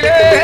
Yeah.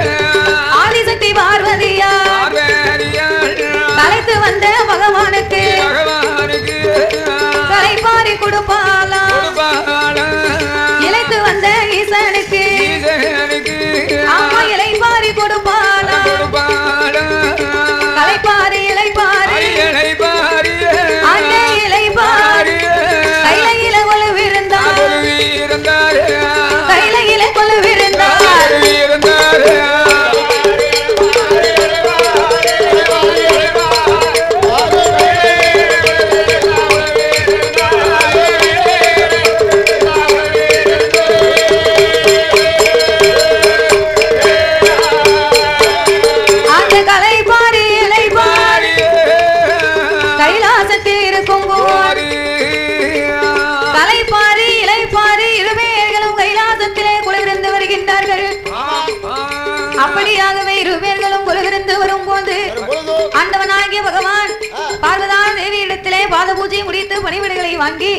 வாங்கி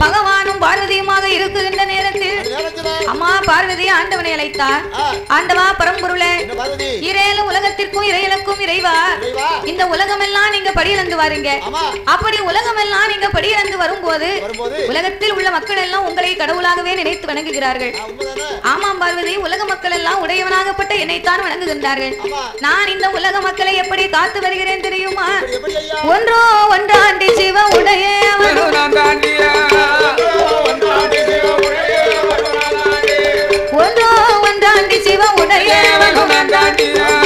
பகவானும் பாரதியுமாக இருக்கின்ற நேரத்தில் அம்மா பார்வதி ஆண்டவனை அழைத்தார். ஆண்டவா பரம்பொருளே இறையிலும் உலகத்திற்கும் இறையலுக்கும் இறைவா. இந்த உலகமெல்லாம் நீங்க படியிறந்து வாருங்க. அப்படி உலகமெல்லாம் நீங்க படியிறந்து வரும்போது உலகத்தில் உள்ள மக்கள் எல்லாம் உங்களை கடவுளாகவே நினைத்து வணங்குகிறார்கள். ஆமாம் பார்வதி உலக மக்கள் எல்லாம் உடையவனாகப்பட்ட என்னைத்தான் வணங்குகின்றார்கள். நான் இந்த உலக மக்களை எப்படி காத்து வருகிறேன் தெரியுமா? ஒன்றோ ஒன்றாண்டு சிவ உடைய ஒன்றாண்டு சிவ உடைய Comandante, Comandante, Comandante, Comandante, Comandante, Comandante,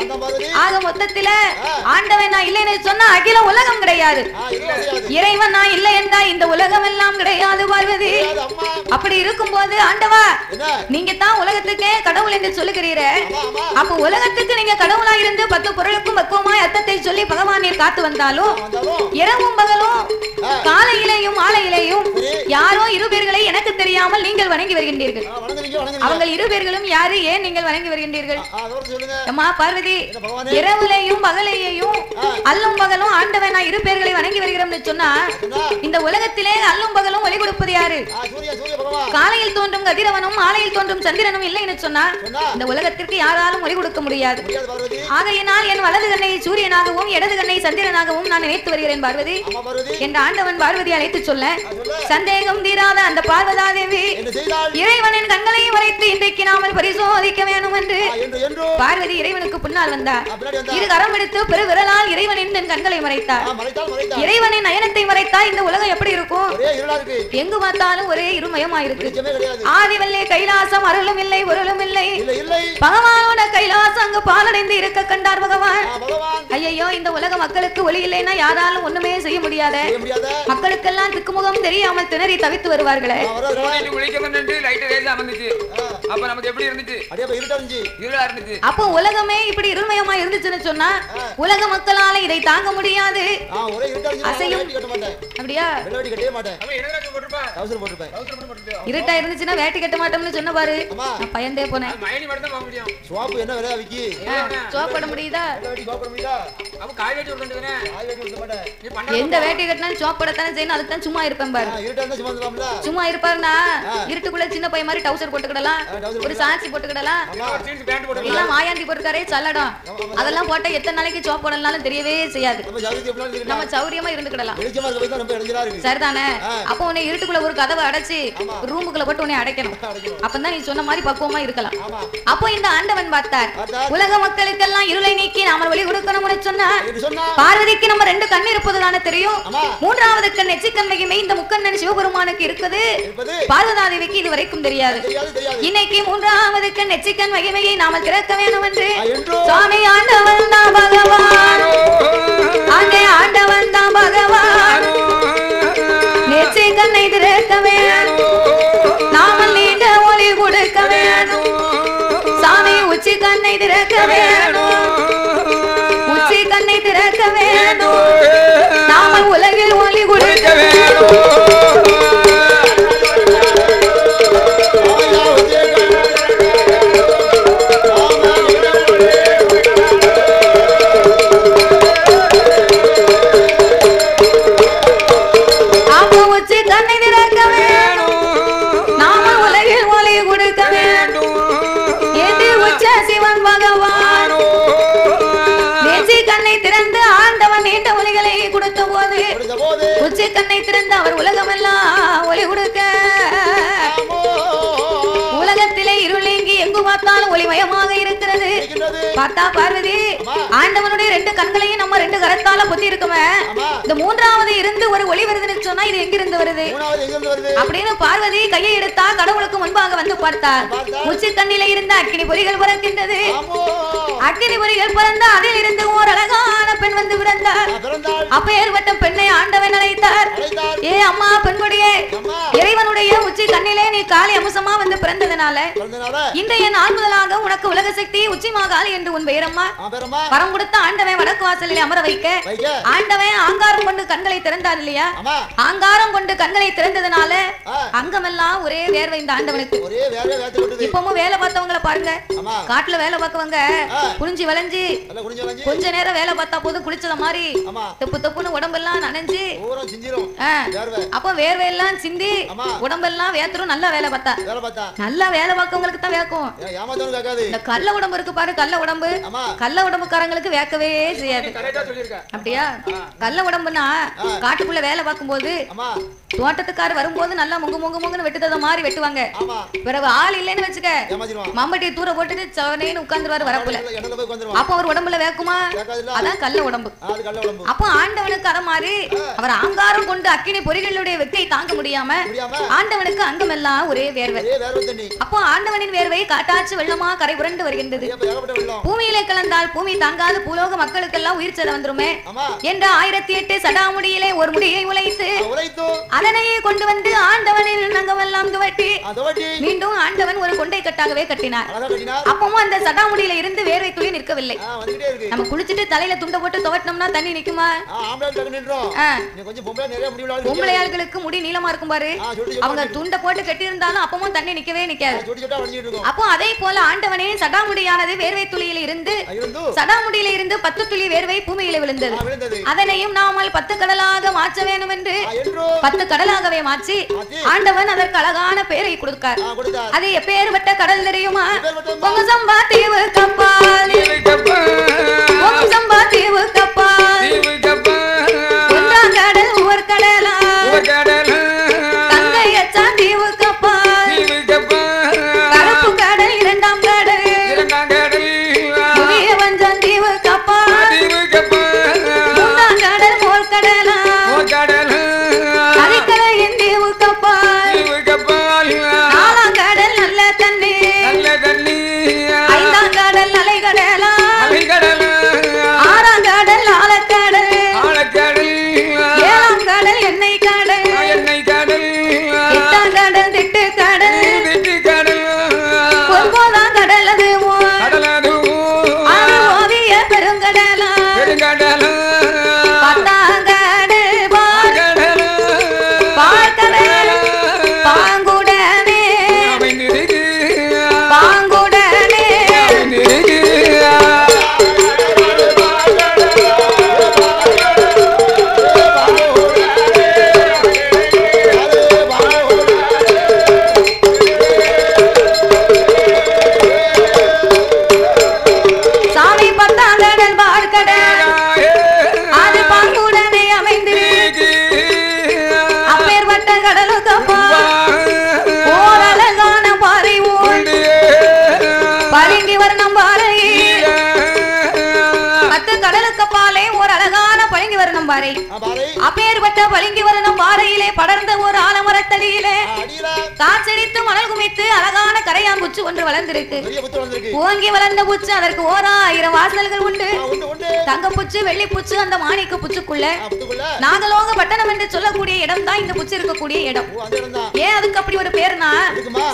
Parvati. ஆக மொத்தத்தில. ஆண்டவன் நான் இல்லைன்னு சொன்னா அகில உலகம் கிடையாது. இறைவன் நான் இல்லை என்றா இந்த உலகம் எல்லாம் கிடையாது பார்வதி அப்படி இருக்கும்போது ஆண்டவா நீங்க தான் உலகத்துக்கே கடவுள் என்று சொல்லுகிறீர. அப்ப உலகத்துக்கு நீங்க கடவுளா இருந்து பத்து பொருளுக்கும் பக்குவமாய் அர்த்தத்தை சொல்லி பகவான் காத்து வந்தாலும் இரவும் பகலும். காலையிலேயும் மாலையிலேயும். யாரோ இரு பேர்களை எனக்கு தெரியாமல் நீங்கள் வணங்கி வருகின்றீர்கள். அவங்க இரு பேர்களும் யாரு ஏன் நீங்கள் வணங்கி வருகின்றீர்கள்? அம்மா பார்வதி இரவுலையும் பகலையையும். அல்லும் பகலும் ஆண்டவன் நான் இரு பேர்களை வணங்கி வருகிறோம்னு சொன்னா இந்த உலகத்திலே அல்லும் பகலும் ஒளி கொடுப்பது யாரு? காலையில் தோன்றும் கதிரவனும் மாலையில் தோன்றும் சந்திரனும் இல்லைன்னு சொன்னா இந்த உலகத்திற்கு யாராலும் ஒளி கொடுக்க முடியாது. ஆகையினால் என் வலது கண்ணை சூரியனாகவும் இடது கண்ணை சந்திரனாகவும் நான் நினைத்து வருகிறேன் பார்வதி. என்ற ஆண்டவன் பார்வதி அழைத்து சொல்ல சந்தேகம் தீராத அந்த பார்வதா தேவி இறைவனின் கண்களையும் வரைத்து இன்றைக்கு நாமல் பரிசோதிக்க வேண்டும் என்று பார்வதி இறைவனுக்கு பின்னால் வந்தார். இரு கரம் எடுத்து பெரு விரலால் இறைவனின் தன் கண்களை மறைத்தார். மறைத்தால் மறைத்தால் இறைவனின் நயனத்தை மறைத்தா இந்த உலகம் எப்படி இருக்கும்? எங்கு பார்த்தாலும் ஒரே இருமயமா இருக்கு வெளிச்சமே கிடையாது. ஆதிவல்லே கைலாசம் அருளும் இல்லை பொருளும் இல்லை பகவானோட கைலாசம் அங்கு பாலடைந்து இருக்க கண்டார் பகவான். ஐயையோ இந்த உலக மக்களுக்கு ஒளி இல்லைன்னா யாராலும் ஒண்ணுமே செய்ய முடியாத. செய்ய முடியாத. மக்களுக்கெல்லாம் திக்குமுகம் தெரியாமல் திணறி தவித்து வருவார்களே. அப்ப நமக்கு எப்படி இருந்துச்சு? அப்படியே போய் இருட்டறிஞ்சு இருளா இருந்துச்சு. அப்போ உலகமே இப்படி இருமயமா இருந்துச்சுன்னு சொன்னா உலக மக்களால இதை தாங்க முடியாது. ஆ ஒரே இருட்டறிஞ்சு அசையும். கட்ட மாட்டேன். அப்படியா? வெள்ளை வேட்டி கட்டவே மாட்டேன். அவன் என்ன போட்டிருப்பா? அவசரம் போட்டுப்பேன் இருட்டா இருந்துச்சுன்னா வேட்டி கட்ட மாட்டோம்னு சொன்ன பாரு. நான் பயந்தே போனேன். மயனி மட்டும் தான் போக முடியும். சுவாப்பு என்ன விலையா விக்கி சோப்பட முடியுதா? வெள்ளை வேட்டி சோப்பட முடியுதா? அப்ப காய் வெட்டி விட்டுறேன் ஆய் வேட்டி கொடுக்க மாட்டேன். எந்த வேட்டி கட்டினாலும் சோப்படத்தானே செய்யணும். அதுக்கு தான் சும்மா இருப்பேன் பாரு. இருட்டா இருந்தா சும்மா இருப்பாருன்னா இருட்டுக்குள்ள சின்ன பையன் மாதிரி டவுசர் போட்டுக்கிடலாம். ஒரு சாட்சி போட்டுக்கிடலாம். எல்லாம் மாயாண்டி போட்டுக்காரே சல்லடம் அதெல்லாம் போட்டா எத்தனை நாளைக்கு சோப் போடலாம் தெரியவே செய்யாது. நம்ம சௌரியமா இருந்துக்கிடலாம். சரிதானே? அப்போ உன்னை இருட்டுக்குள்ள ஒரு கதவை அடைச்சு ரூமுக்குள்ள போட்டு உன்னை அடைக்கணும். அப்பதான் நீ சொன்ன மாதிரி பக்குவமா இருக்கலாம். அப்போ இந்த ஆண்டவன் பார்த்தார். உலக மக்களுக்கெல்லாம் இருளை நீக்கி நாம வழி கொடுக்கணும்னு சொன்னா. பார்வதிக்கு நம்ம ரெண்டு கண் இருப்பது தானே தெரியும் மூன்றாவது கண் எச்சிக்கண் மகிமை இந்த முக்கண்ணன் சிவபெருமானுக்கு இருக்குது. பார்வதாதேவிக்கு இது வரைக்கும் தெரியாது. தெரியாது இன்னைக்கு மூன்றாவது கண் எச்சிக்கண் மகிமையை நாம திறக்க வேண்டும் என்று சுவாமி ஆண்டவன் தான் பகவான். அங்கே ஆண்டவன் தான் பகவான். நெச்சிக்கண்ணை திறக்க வேணும் நாம நீண்ட ஒளி கொடுக்க வேணும் சாமி உச்சி கண்ணை திறக்க வேணும் உச்சி கண்ணை திறக்க வேணும் திறந்து அவர் உலகமெல்லாம் ஒளி கொடுக்க. பார்த்தா பார்வதி ஆண்டவனுடைய ரெண்டு கண்களையும் நம்ம ரெண்டு கரத்தால பொத்தி இருக்குமே. ஆமா இந்த மூன்றாவது இருந்து ஒரு ஒளி வருதுன்னு சொன்னா இது எங்கிருந்து வருது? மூணாவது எங்கிருந்து வருது? அப்படின்னு பார்வதி கையை எடுத்தா கடவுளுக்கு முன்பாக வந்து பார்த்தார் பார்த்தார். உச்சி கண்ணில இருந்த அக்கினி பொறிகள் பிறக்கின்றது. ஆமோ. அக்கினி பொறிகள் பிறந்த அதில் இருந்து ஓர் அழகான பெண் வந்து பிறந்தார். பிறந்தாள் அப்பேற்பட்ட பெண்ணை ஆண்டவன் அழைத்தார். ஏ அம்மா பெண்கொடியே இறைவனுடைய உச்சி கண்ணிலே நீ அம்சமா வந்து பிறந்ததுனால இன்றைய நாள் முதலாக உனக்கு உலக சக்தி உச்சி மாகாளி என்று உன் பெயரம்மா? வரம் கொடுத்த ஆண்டவன் வடக்கு வாசலில் அமர வைக்க. ஆண்டவன் ஆங்காரம் கொண்டு கண்களை திறந்தார் இல்லையா? ஆங்காரம் கொண்டு கண்களை திறந்ததுனால. அங்கமெல்லாம் ஒரே வேர்வை இந்த ஆண்டவனுக்கு. இப்பவும் வேலை பார்த்தவங்கள பாருங்க. காட்டுல வேலை பார்க்கவங்க. புரிஞ்சு வளைஞ்சு கொஞ்ச நேரம் வேலை பார்த்தா போதும் குளிச்சத மாதிரி தொப்பு தொப்புன்னு உடம்பெல்லாம் நனைஞ்சு ஆ, வேர்வை. அப்போ வேர்வையெல்லாம் சிந்தி. உடம்பெல்லாம் வேத்துரும் நல்லா வேலை பார்த்தா. நல்லா வேலை பார்க்கவங்களுக்கு தான் வேக்கும். இந்த கள்ள உடம்பு இருக்கு பாரு கள்ள உடம்பு கள்ள உடம்புக்காரங்களுக்கு வேக்கவே செய்யாது. அப்படியா? கள்ள உடம்புனா காட்டுக்குள்ள வேலை பார்க்கும்போது தோட்டத்துக்கார் வரும்போது நல்லா முங்கு முங்கு முங்குன்னு வெட்டுறத மாதிரி வெட்டுவாங்க. பிறகு ஆள் இல்லைன்னு வச்சுக்க ஏமாத்திடுவான். மம்பட்டி தூர போட்டுட்டு சவனேன்னு உட்கார்ந்துருவாரு வரப்புல. அப்ப அவர் உடம்புல வேக்குமா? அதான் கள்ள உடம்பு. அப்போ ஆண்டவனுக்கு அறமாறு அவர் ஆங்காரம் கொண்டு அக்கினி பொறிகளுடைய வெக்கை தாங்க முடியாம ஆண்டவனுக்கு அங்கமெல்லாம் ஒரே வேர்வை. அப்போ ஆண்டவனின் வேர்வை காட்டாச்சு வெள்ளமா கரை புரண்டு வருகின்றது. பூமியிலே கலந்தால் பூமி தாங்காது பூலோக மக்களுக்கெல்லாம் உயிர் சேத வந்துருமே. என்ற ஆயிரத்தி எட்டு சடாமுடியிலே ஒரு முடியை உழைத்து அதனையே கொண்டு வந்து ஆண்டவனின் நங்கமெல்லாம் துவட்டி மீண்டும் ஆண்டவன் ஒரு கொண்டை கட்டாகவே கட்டினார். அப்பவும் அந்த சடாமுடியில இருந்து வேர்வை துளி நிற்கவில்லை. நம்ம குளிச்சுட்டு தலையில துண்டை போட்டு துவட்டினோம்னா தண்ணி நிக்குமா பொம்பளை முடி நீளமா இருக்கும் பாரு. அவங்க துண்டை போட்டு கட்டி இருந்தாலும் அப்பவும் தண்ணி நிக்கவே நிக்காது. அப்போ அதே போல ஆண்டவனே சடாமுடியானது வேர்வை துளியில இருந்து சடாமுடியில இருந்து பத்து துளி வேர்வை பூமியில விழுந்தது. அதனையும் நாமல் பத்து கடலாக மாற்ற வேண்டும் என்று. பத்து கடலாகவே மாற்றி. ஆண்டவன் அதற்கு அழகான பெயரை கொடுத்தார். அது எப்பேற்பட்ட கடல் தெரியுமா? எப்பேற்பட்ட பொங்க சம்பா தீவு கப்பால். பொங்க சம்பா தீவு கப்பால். பாறை. அப்பேற்பட்ட பளிங்கு வர்ணம் பாறையிலே படர்ந்த ஒரு ஆலமரத்தடியிலே காய்ச்சடித்து மணல் குமித்து அழகான கரையாம்பூச்சு ஒன்று வளர்ந்திருக்கு. ஓங்கி வளர்ந்த பூச்சு அதற்கு ஓர் ஆயிரம் வாசல்கள் உண்டு. தங்கப்பூச்சு வெள்ளிப்பூச்சு அந்த மாணிக்க பூச்சுக்குள்ள. நாகலோக பட்டணம் என்று சொல்லக்கூடிய இடம் தான் இந்த பூச்சி இருக்கக்கூடிய இடம். ஏன் அதுக்கு அப்படி ஒரு பேர்னா?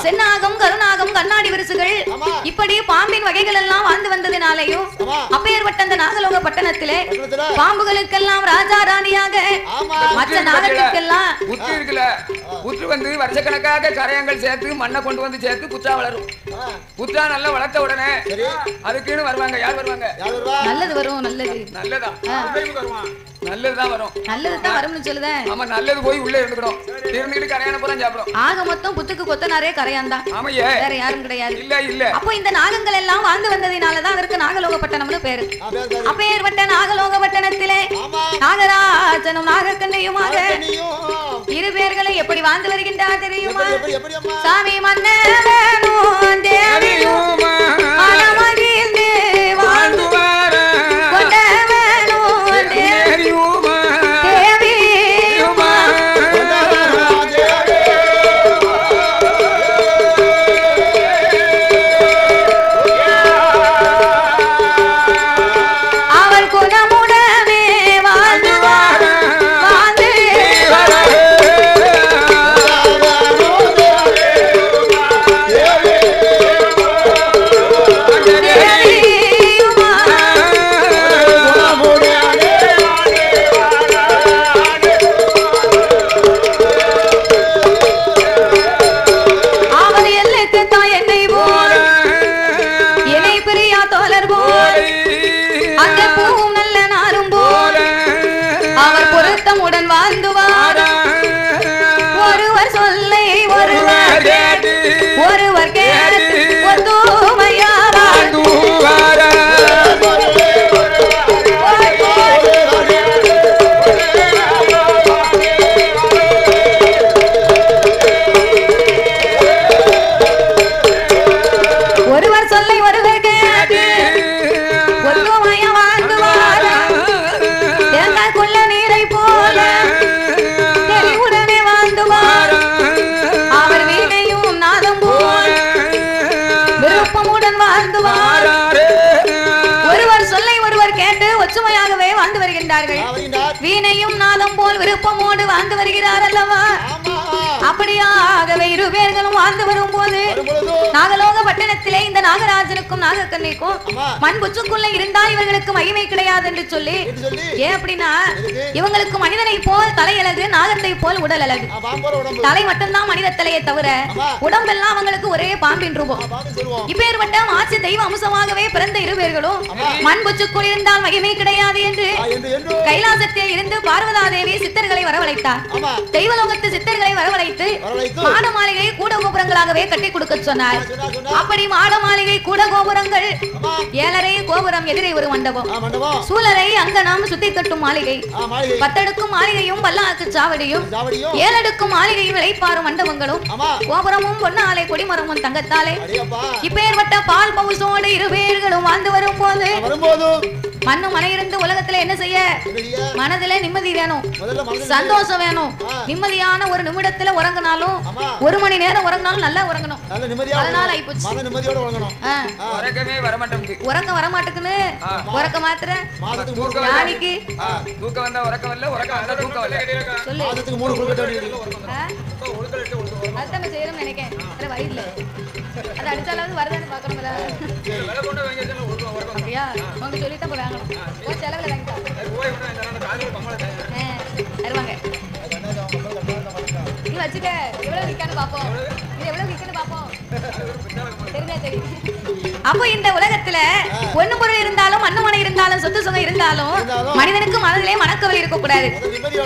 சென்னாகம் கருநாகம் கண்ணாடி விரிசுகள். இப்படி பாம்பின் வகைகள் எல்லாம் வாழ்ந்து வந்ததினாலேயும். அப்பேற்பட்ட அந்த நாகலோக பட்டணத்திலே பட்டணத்துல? பாம்புகளுக்கெல்லாம் ராஜா ராணியாக ஆமா. மற்ற நாகத்துக்கெல்லாம் புற்று இருக்குல்ல. புற்று வந்து வருஷக்கணக்காக கரையங்கள் சேர்த்து மண்ணை கொண்டு வந்து சேர்த்து புற்றா வளரும். புற்றா நல்லா வளர்த்த உடனே சரி. அதுக்குன்னு வருவாங்க. யார் வருவாங்க? யார் வருவா? நல்லது வரும் நல்லது. நல்லதா? நல்லதுதான் வரும். நல்லது தான் வரும்னு சொல்லுதேன் ஆமா நல்லது போய் உள்ள இருந்துக்கணும். இருந்துக்கிட்டு கரையான பூரா சாப்பிடும். ஆக மொத்தம் புத்துக்கு கொத்தனாரே கரையான்தான் ஆமையே. வேற யாரும் கிடையாது. இல்ல இல்ல. அப்போ இந்த நாகங்கள் எல்லாம் வாழ்ந்து வந்ததினாலதான் அதற்கு நாகலோக பட்டணம்னு பேரு. அப்பேற்பட்ட நாகலோக பட்டணத்திலே ஆமா நாகராஜனும் நாகக்கண்ணையுமாக. இரு பேர்களை எப்படி வாழ்ந்து வருகின்றார் தெரியுமா? சாமி மன்னவனும் தேவியும் மனமகிழ்ந்து நாகராஜனுக்கும் நாகக்கண்ணிக்கும் ஆமா மண் புச்சுக்குள்ள இருந்தால் இவர்களுக்கு மகிமை கிடையாது என்று சொல்லி ஏன் அப்படின்னா? இவங்களுக்கு மனிதனை போல் தலையழகு நாகத்தை போல் உடல் அழகு தலை மட்டும்தான் மனித தலையை தவிர. உடம்பெல்லாம் அவங்களுக்கு ஒரே பாம்பின் ரூபம். ஆ, பாம்பு சொல்லுவோம் இப்பேற்பட்ட மாற்று தெய்வ அம்சமாகவே பிறந்த இரு பேர்களும் ஆமா. மண் புச்சுக்குள் இருந்தால் மகிமை கிடையாது என்று கைலாசத்தில் இருந்து பார்வதா தேவி சித்தர்களை வரவழைத்தார். தெய்வலோகத்து சித்தர்களை வரவழைத்து மாட மாளிகை கூட கோபுரங்களாகவே கட்டி கொடுக்க சொன்னார். சொன்னா சொன்னா அப்படி மாட மாளிகை கூட கோபுரங்கள் ஏழரை கோபுரம் எதிரே ஒரு மண்டபம். சூழலை அங்கனம் சுத்தி கட்டும் மாளிகை. பத்தடுக்கும் மாளிகையும் பல்லாக்கு சாவடியும். ஏழடுக்கும் மாளிகையும் விளைப்பாறும் மண்டபங்களும். கோபுரமும் பொன்னாலை கொடிமரமும் தங்கத்தாலே. இப்பேற்பட்ட பால் பவுசோடு இரு பேர்களும் வாழ்ந்து வரும் போது மண்ணு மனையிருந்து உலகத்துல என்ன செய்ய? மனதில நிம்மதி வேணும். சந்தோஷம் வேணும். நிம்மதியான ஒரு நிமிடத்துல உறங்கினாலும் ஒரு மணி நேரம் உறங்கினாலும் நல்லா உறங்கணும். அதனால. ஆயிப்போச்சு. மன நிம்மதியோட உறங்கணும். ஆ. ஆ, உறக்கமே வரமாட்டுக்குன்னு ஆ. உறக்க மாத்திர? தூக்கம். நாளைக்கு தூக்கம் வந்தா உறக்கம் வரல உறக்கம் சொல்லு. அதுதான் நம்ம செய்யறோம்னு நினைக்கிறேன் வேற வழி இல்ல. அது அடிச்சாலாவது வருதான்னு பாக்கணும்ல அப்படியா? உங்க சொல்லித்தான் இப்ப வாங்கணும். ஓ செலவுல வாங்கிட்டா ஆ, தருவாங்க. வச்சுக்க. எவ்வளவு விற்கான்னு பாப்போம். இது எவ்வளவு விற்குன்னு தெரிஞ்சா தெரியும் அப்போ இந்த உலகத்துல ஒண்ணு பொருள் இருந்தாலும் மண்ணு இருந்தாலும் சொத்து சுகம் இருந்தாலும் மனிதனுக்கு மனதிலே மனக்கவலை இருக்க கூடாது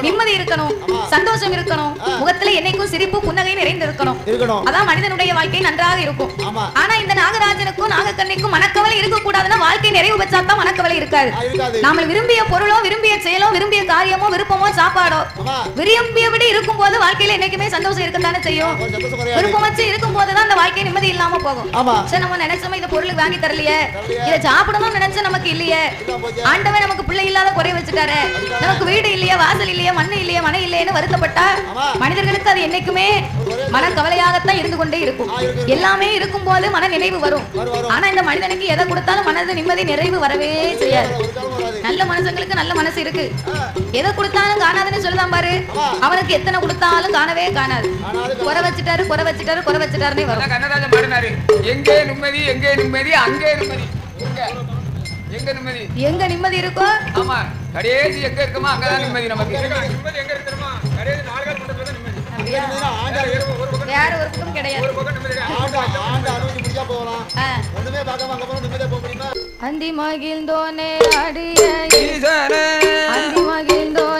நிம்மதி இருக்கணும். சந்தோஷம் இருக்கணும். முகத்துல என்னைக்கும் சிரிப்பு புன்னகை நிறைந்து இருக்கணும். அதான் மனிதனுடைய வாழ்க்கை நன்றாக இருக்கும். ஆனா இந்த நாகராஜனுக்கும் நாகக்கண்ணிக்கும் மனக்கவலை இருக்க கூடாதுன்னா வாழ்க்கை நிறைவு பெற்றாதான் மனக்கவலை இருக்காது. நாம விரும்பிய பொருளோ விரும்பிய செயலோ விரும்பிய காரியமோ விருப்பமோ சாப்பாடோ விரும்பியபடி இருக்கும் போது வாழ்க்கையில என்னைக்குமே சந்தோஷம் இருக்கத்தானே செய்யும்? விருப்பம் வச்சு இருக்கும் போதுதான் அந்த வாழ்க்கை நிம்மதி இல்லாம போகும். சரி நம்ம நினைச்சோம் இந்த பொருள் வாங்கி தரலையே. இதை சாப்பிடணும்னு நினைச்சா நமக்கு இல்லையே? ஆண்டவன் நமக்கு பிள்ளை இல்லாத குறை வச்சுட்டாரு. நமக்கு வீடு இல்லையே வாசல் இல்லையே மண்ணு இல்லையே மனை இல்லையேன்னு வருத்தப்பட்டா. மனிதர்களுக்கு அது என்னைக்குமே மன கவலையாகத்தான் இருந்து கொண்டே இருக்கும். எல்லாமே இருக்கும் போது மன நினைவு வரும். ஆனா இந்த மனிதனுக்கு எதை கொடுத்தாலும் மனது நிம்மதி நிறைவு வரவே செய்யாது. நல்ல மனுஷங்களுக்கு நல்ல மனசு இருக்கு. எதை கொடுத்தாலும் காணாதுன்னு சொல்லுதான் பாரு. அவனுக்கு எத்தனை கொடுத்தாலும் காணவே காணாது. குறை வச்சுட்டாரு குறை வச்சுட்டாரு குறை வச்சுட்டாருன்னே வரும். கண்ணதாசன் பாடினாரு. எங்கே நிம்மதி எங்கே நிம்மதி அங்கே நிம்மதி. எங்க? எங்க நிம்மதி? எங்க நிம்மதி இருக்கோ? ஆமா. கடைசி எங்க இருக்குமோ அங்கதான் நிம்மதி நமக்கு. அப்படியா? நிம்மதினா ஆண்டா வேற ஒரு குடும்பம் கிடையாது. அந்தி மகிழ்ந்தோனே அடிய. அந்தி மகிழ்ந்தோனே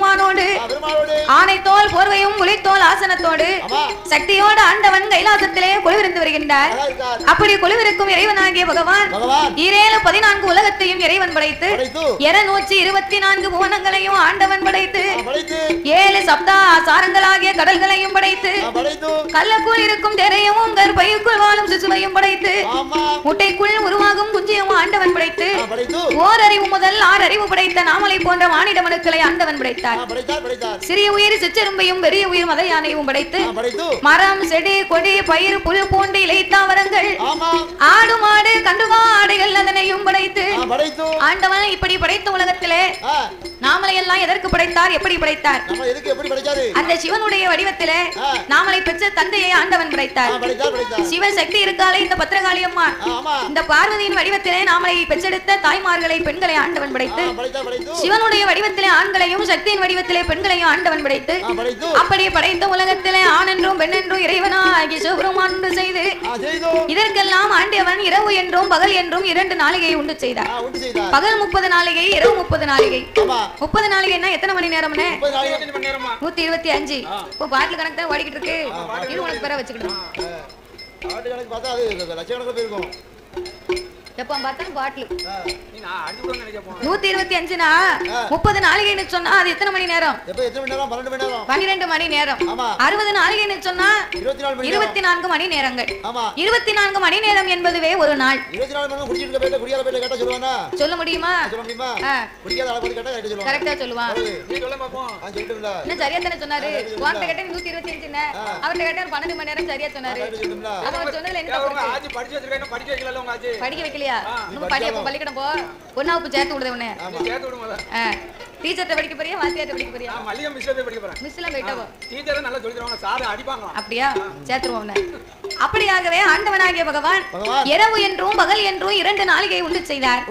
பெருமாளோடு ஆனைத்தோல் போர்வையும் புலித்தோல் ஆசனத்தோடு சக்தியோடு ஆண்டவன் கைலாசத்திலே கொலுவிருந்து வருகின்றார். அப்படி கொலுவிருக்கும் இறைவனாகிய பகவான் ஈரேழு பதினான்கு உலகத்தையும் இறைவன் படைத்து இருநூற்றி இருபத்தி நான்கு புவனங்களையும் ஆண்டவன் படைத்து ஏழு சப்தா சாரங்களாகிய கடல்களையும் படைத்து கல்லக்குள் இருக்கும் திரையவும் கற்பைக்குள் வாழும் சிசுவையும் படைத்து முட்டைக்குள் உருவாகும் குஞ்சியும் ஆண்டவன் படைத்து ஓர் அறிவு முதல் ஆறு அறிவு படைத்த நாமலை போன்ற மானிட மனுக்களை ஆண்டவன் படைத்தார். படைத்தார். சிறிய உயிர் சிற்றெரும்பையும் பெரிய உயிர் மத யானையும் படைத்து மரம் செடி கொடி பயிர் புல் பூண்டு இலைத்தாவரங்கள் ஆமா. ஆடு மாடு கண்டுகாடுகள் அதனையும் படைத்து ஆண்டவன் இப்படி படைத்த உலகத்திலே ஆ, நாமலை எல்லாம் எதற்கு படைத்தார் எப்படி படைத்தார்? அந்த சிவனுடைய வடிவத்திலே ஆ. நாமலை பெற்ற தந்தையை ஆண்டவன் படைத்தார். சிவ சக்தி இருக்காளே இந்த பத்திரகாளி அம்மா. இந்த பார்வதியின் வடிவத்திலே நாமலை பெற்றெடுத்த தாய்மார்களை பெண்களை ஆண்டவன் படைத்து. சிவனுடைய வடிவத்திலே ஆண்களையும் சக்தியின் வடிவத்திலே பெண்களையும் ஆண்டவன் படைத்து ஆ, படைத்து. உலகத்திலே ஆண் என்றும் பெண் என்றும் இறைவனாகி சிவபெருமான் உண்டு செய்து இதற்கெல்லாம் ஆண்டியவன் இரவு என்றும் பகல் என்றும் இரண்டு நாளிகை உண்டு செய்தார். பகல் முப்பது நாளிகை இரவு முப்பது நாளிகை. முப்பது நாளிகைன்னா எத்தனை மணி நாளைக்கு நூத்தி இருபத்தி அஞ்சு. இப்போ பாட்டில் கணக்கு தான் ஓடிக்கிட்டு இருக்கு. இது உனக்கு பேர வச்சுக்கிட்டோம் எப்போ பார்த்தாலும் பாட்டில். நூத்தி இருபத்தி அஞ்சுனா முப்பது நாளிகைன்னு சொன்னா அது எத்தனை மணி நேரம்? பன்னிரெண்டு மணி நேரம். ஆமா. அறுபது நாளிகைன்னு சொன்னா இருபத்தி நான்கு மணி நேரங்கள். ஆமா. இருபத்தி நான்கு மணி நேரம் என்பதுவே ஒரு நாள். சொல்ல முடியுமா? கரெக்டா சொல்லுவான். சரியா தானே சொன்னாரு? உன்கிட்ட கேட்டா நூத்தி இருபத்தி அஞ்சுன்னு அவர்கிட்ட கேட்டா பன்னெண்டு மணி நேரம் சரியா சொன்னாரு. அவர் சொன்னதுல என்ன படிக்க வைக்கல. பள்ளி அப்ப பள்ளிக்கூடம் போ? ஒன்னாவுக்கு சேர்த்து விடுத உன்னை. டீச்சர்ட்ட படிக்க போறியா வாத்தியார்ட்ட படிக்க போறியா? நான் மல்லிகை மிஸ்ல போய் படிக்க போறேன். மிஸ் எல்லாம் போயிட்டவோ டீச்சர் நல்லா சொல்லி தருவாங்க சார் அடிப்பாங்களாம். அப்படியா? சேர்த்துருவோம். அப்படியாகவே ஆண்டவனாகிய பகவான். இரவு என்றும் பகல் என்றும் இரண்டு நாளிகை உண்டு செய்தார்.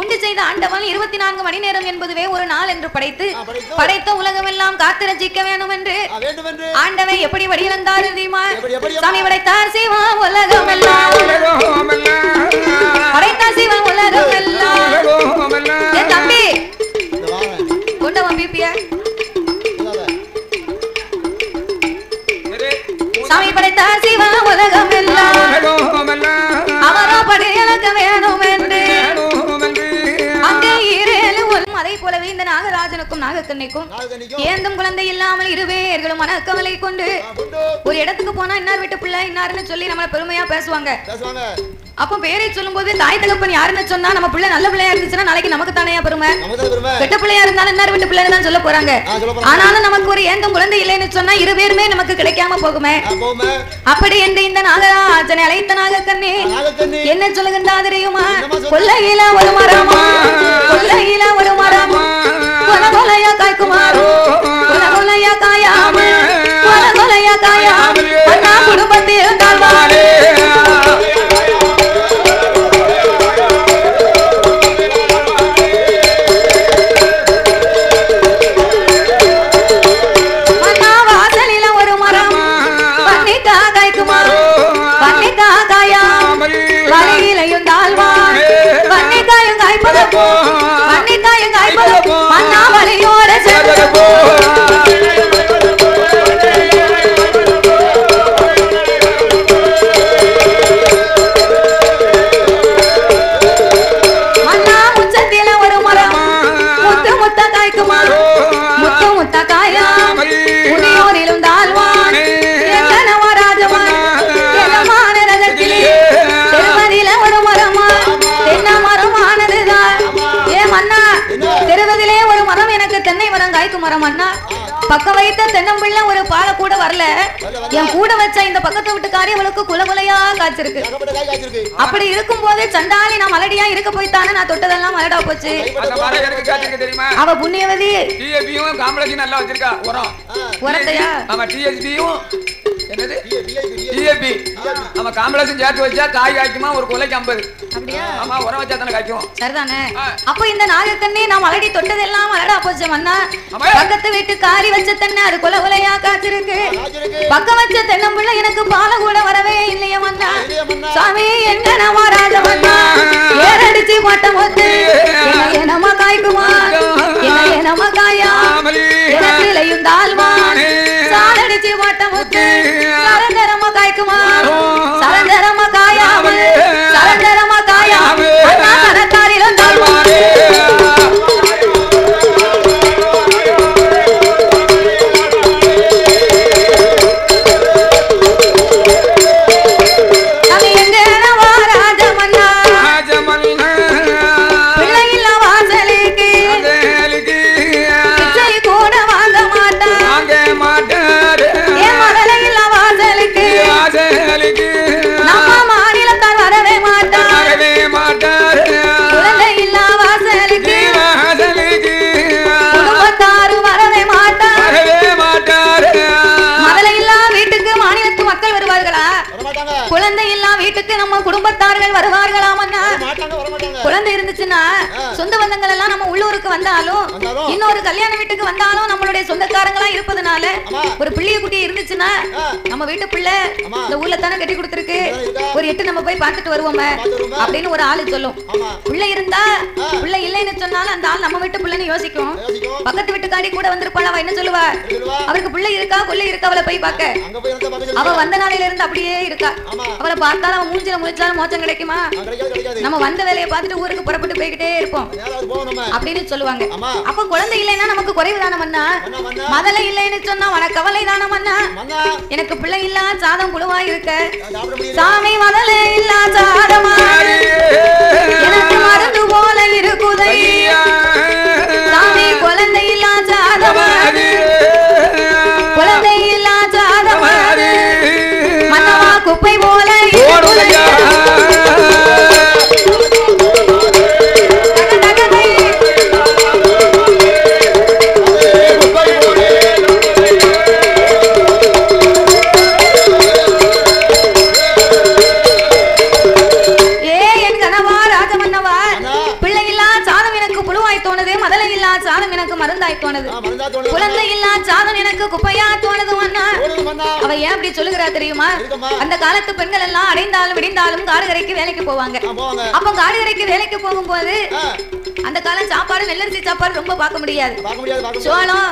உண்டு செய்த ஆண்டவன் இருபத்தி நான்கு மணி நேரம் என்பதுவே ஒரு நாள் என்று படைத்து படைத்து. படைத்த உலகமெல்லாம் காத்து ரசிக்க வேண்டும் என்று ஆண்டவன் எப்படி வடிவந்தார் தெரியுமா? எப்படி, எப்படி, சாமி படைத்தார் சிவா உலகமெல்லாம். படைத்தார் சிவன் உலகமெல்லாம். ஏ தம்பி வாங்க கொண்ட வா பிபிய. சாமி படைத்தார் சிவா உலகமெல்லாம். அவரோ நாகக்கண்ணைக்கும் ஏந்தும் குழந்தை இல்லாமல் இருவேர்களும் மனக்கவலை கொண்டு ஒரு இடத்துக்கு போனா இன்னார் வீட்டு பிள்ளை இன்னாருன்னு சொல்லி நம்மள பெருமையா பேசுவாங்க. அப்போ பேரை சொல்லும்போது தாய் தகப்பன் யாருன்னு சொன்னா நம்ம பிள்ளை நல்ல பிள்ளையா இருந்துச்சுன்னா நாளைக்கு நமக்கு தானே பெருமை. கெட்ட பிள்ளையா இருந்தாலும் இன்னார் வீட்டு பிள்ளைன்னு தான் சொல்ல போறாங்க. ஆனாலும் நமக்கு ஒரு ஏந்தும் குழந்தை இல்லைன்னு சொன்னா இரு பேருமே நமக்கு கிடைக்காம போகுமே. அப்படி என்று இந்த நாகராஜனை அழைத்த நாகக்கண்ணே என்ன சொல்லுகின்றா தெரியுமா? என்னம்மா சொல்ற? கொல்லையில ஒரு மரமா கொல்லையில ஒரு மரமா குடும்பத்தில் இருந்தால் Lord வச்ச இந்த பக்கத்து வீட்டுக்காரி அவளுக்கு குலகுலையா காய்ச்சிருக்கு. அப்படி இருக்கும்போது சண்டாளி நான் மலடியா இருக்க போய்த்தானே நான் தொட்டதெல்லாம் மலடா போச்சு. அவ புண்ணியவதி. டிஏபியும் காம்ப்ளெக்ஸும் நல்லா வச்சிருக்கா. உரம். உரத்தையா? ஆமா டிஎஸ்பியும் என்னது? டிஏபி ஆமா காம்ப்ளெக்ஸும் சேர்த்து வச்சா காய் காய்க்குமா? ஒரு கொலைக்கு ஐம்பது. அப்படியா? ஆமா உரம் வச்சா தானே காய்க்கும். சரிதானே. ஆ. அப்ப இந்த நாகக்கண்ணி நான் மலடி தொட்டதெல்லாம் மலடா போச்சு மன்னா. ஆமா. பக்கத்து வீட்டு காரி வச்ச தென்னை அது கொலை கொலையா காய்ச்சிருக்கு. காய்ச்சிருக்கு. பக்கம் வச்ச தென்னம்பிள்ளை எனக்கு பால கூட வரவே இல்லையே மன்னா. சாமி எங்க நம்ம ராஜ மன்னா? ஏறடிச்சு போட்ட போத்து என்ன என்னமா காய்க்குமா? என்ன என்னமா காயா. எனக்குலையும் தாழ்வான் சரந்தரமா காய்க்குமா? சரந்தரமா காயாமல் சரந்தரமா குழந்தை இருந்துச்சுன்னா சொந்த பந்தங்கள் எல்லாம் நம்ம உள்ளூருக்கு வந்தாலும். இன்னொரு கல்யாண வீட்டுக்கு வந்தாலும் நம்மளுடைய சொந்தக்காரங்களா இருப்பதனால. ஒரு பிள்ளைய குட்டி இருந்துச்சுன்னா. நம்ம வீட்டு பிள்ளை. இந்த ஊர்ல தானே கட்டி கொடுத்துருக்கு? ஒரு எட்டு நம்ம போய் பார்த்துட்டு வருவோமே. அப்படின்னு ஒரு ஆளு சொல்லும். பிள்ளை இருந்தா. பிள்ளை இல்லைன்னு சொன்னாலும் அந்த ஆள் நம்ம வீட்டு பிள்ளைன்னு யோசிக்கும். பக்கத்து வீட்டுக்காரி கூட வந்திருப்பாள் அவ என்ன சொல்லுவா? அவருக்கு பிள்ளை இருக்கா? கொள்ளை இருக்கா? அவளை போய் பார்க்க. அவ வந்த நாளையில இருந்து அப்படியே இருக்கா. அவளை பார்த்தாலும் அவன் மூஞ்சில முழிச்சாலும் மோச்சம் கிடைக்குமா? நம்ம வந்த வேலையை பார்த்துட்டு ஊருக்கு புறப்பட்டு போய்கிட்டே இருப்போம். அப்படின்னு சொல்லுவாங்க. அப்ப குழந்தை இல்லைன்னா நமக்கு குறைவு தானமண்ணா மதலை இல்லைன்னு சொன்னா உன கவலை தானமண்ணா எனக்கு பிள்ளை இல்ல சாதம் புழுவா இருக்க சாமி மதலை இல்ல சாதமா எனக்கு மருந்து போல இருக்குதை. சாமி குழந்தை இல்ல சாதமா அவ ஏன் அப்படி சொல்லுகிறா தெரியுமா. அந்த காலத்து பெண்கள் எல்லாம் அடைந்தாலும் விடிந்தாலும் காடுகரைக்கு வேலைக்கு போவாங்க. அப்ப காடுகரைக்கு வேலைக்கு போகும்போது அந்த காலம் சாப்பாடு நெல்லரிசி சாப்பாடு ரொம்ப பார்க்க முடியாது. சோளம்.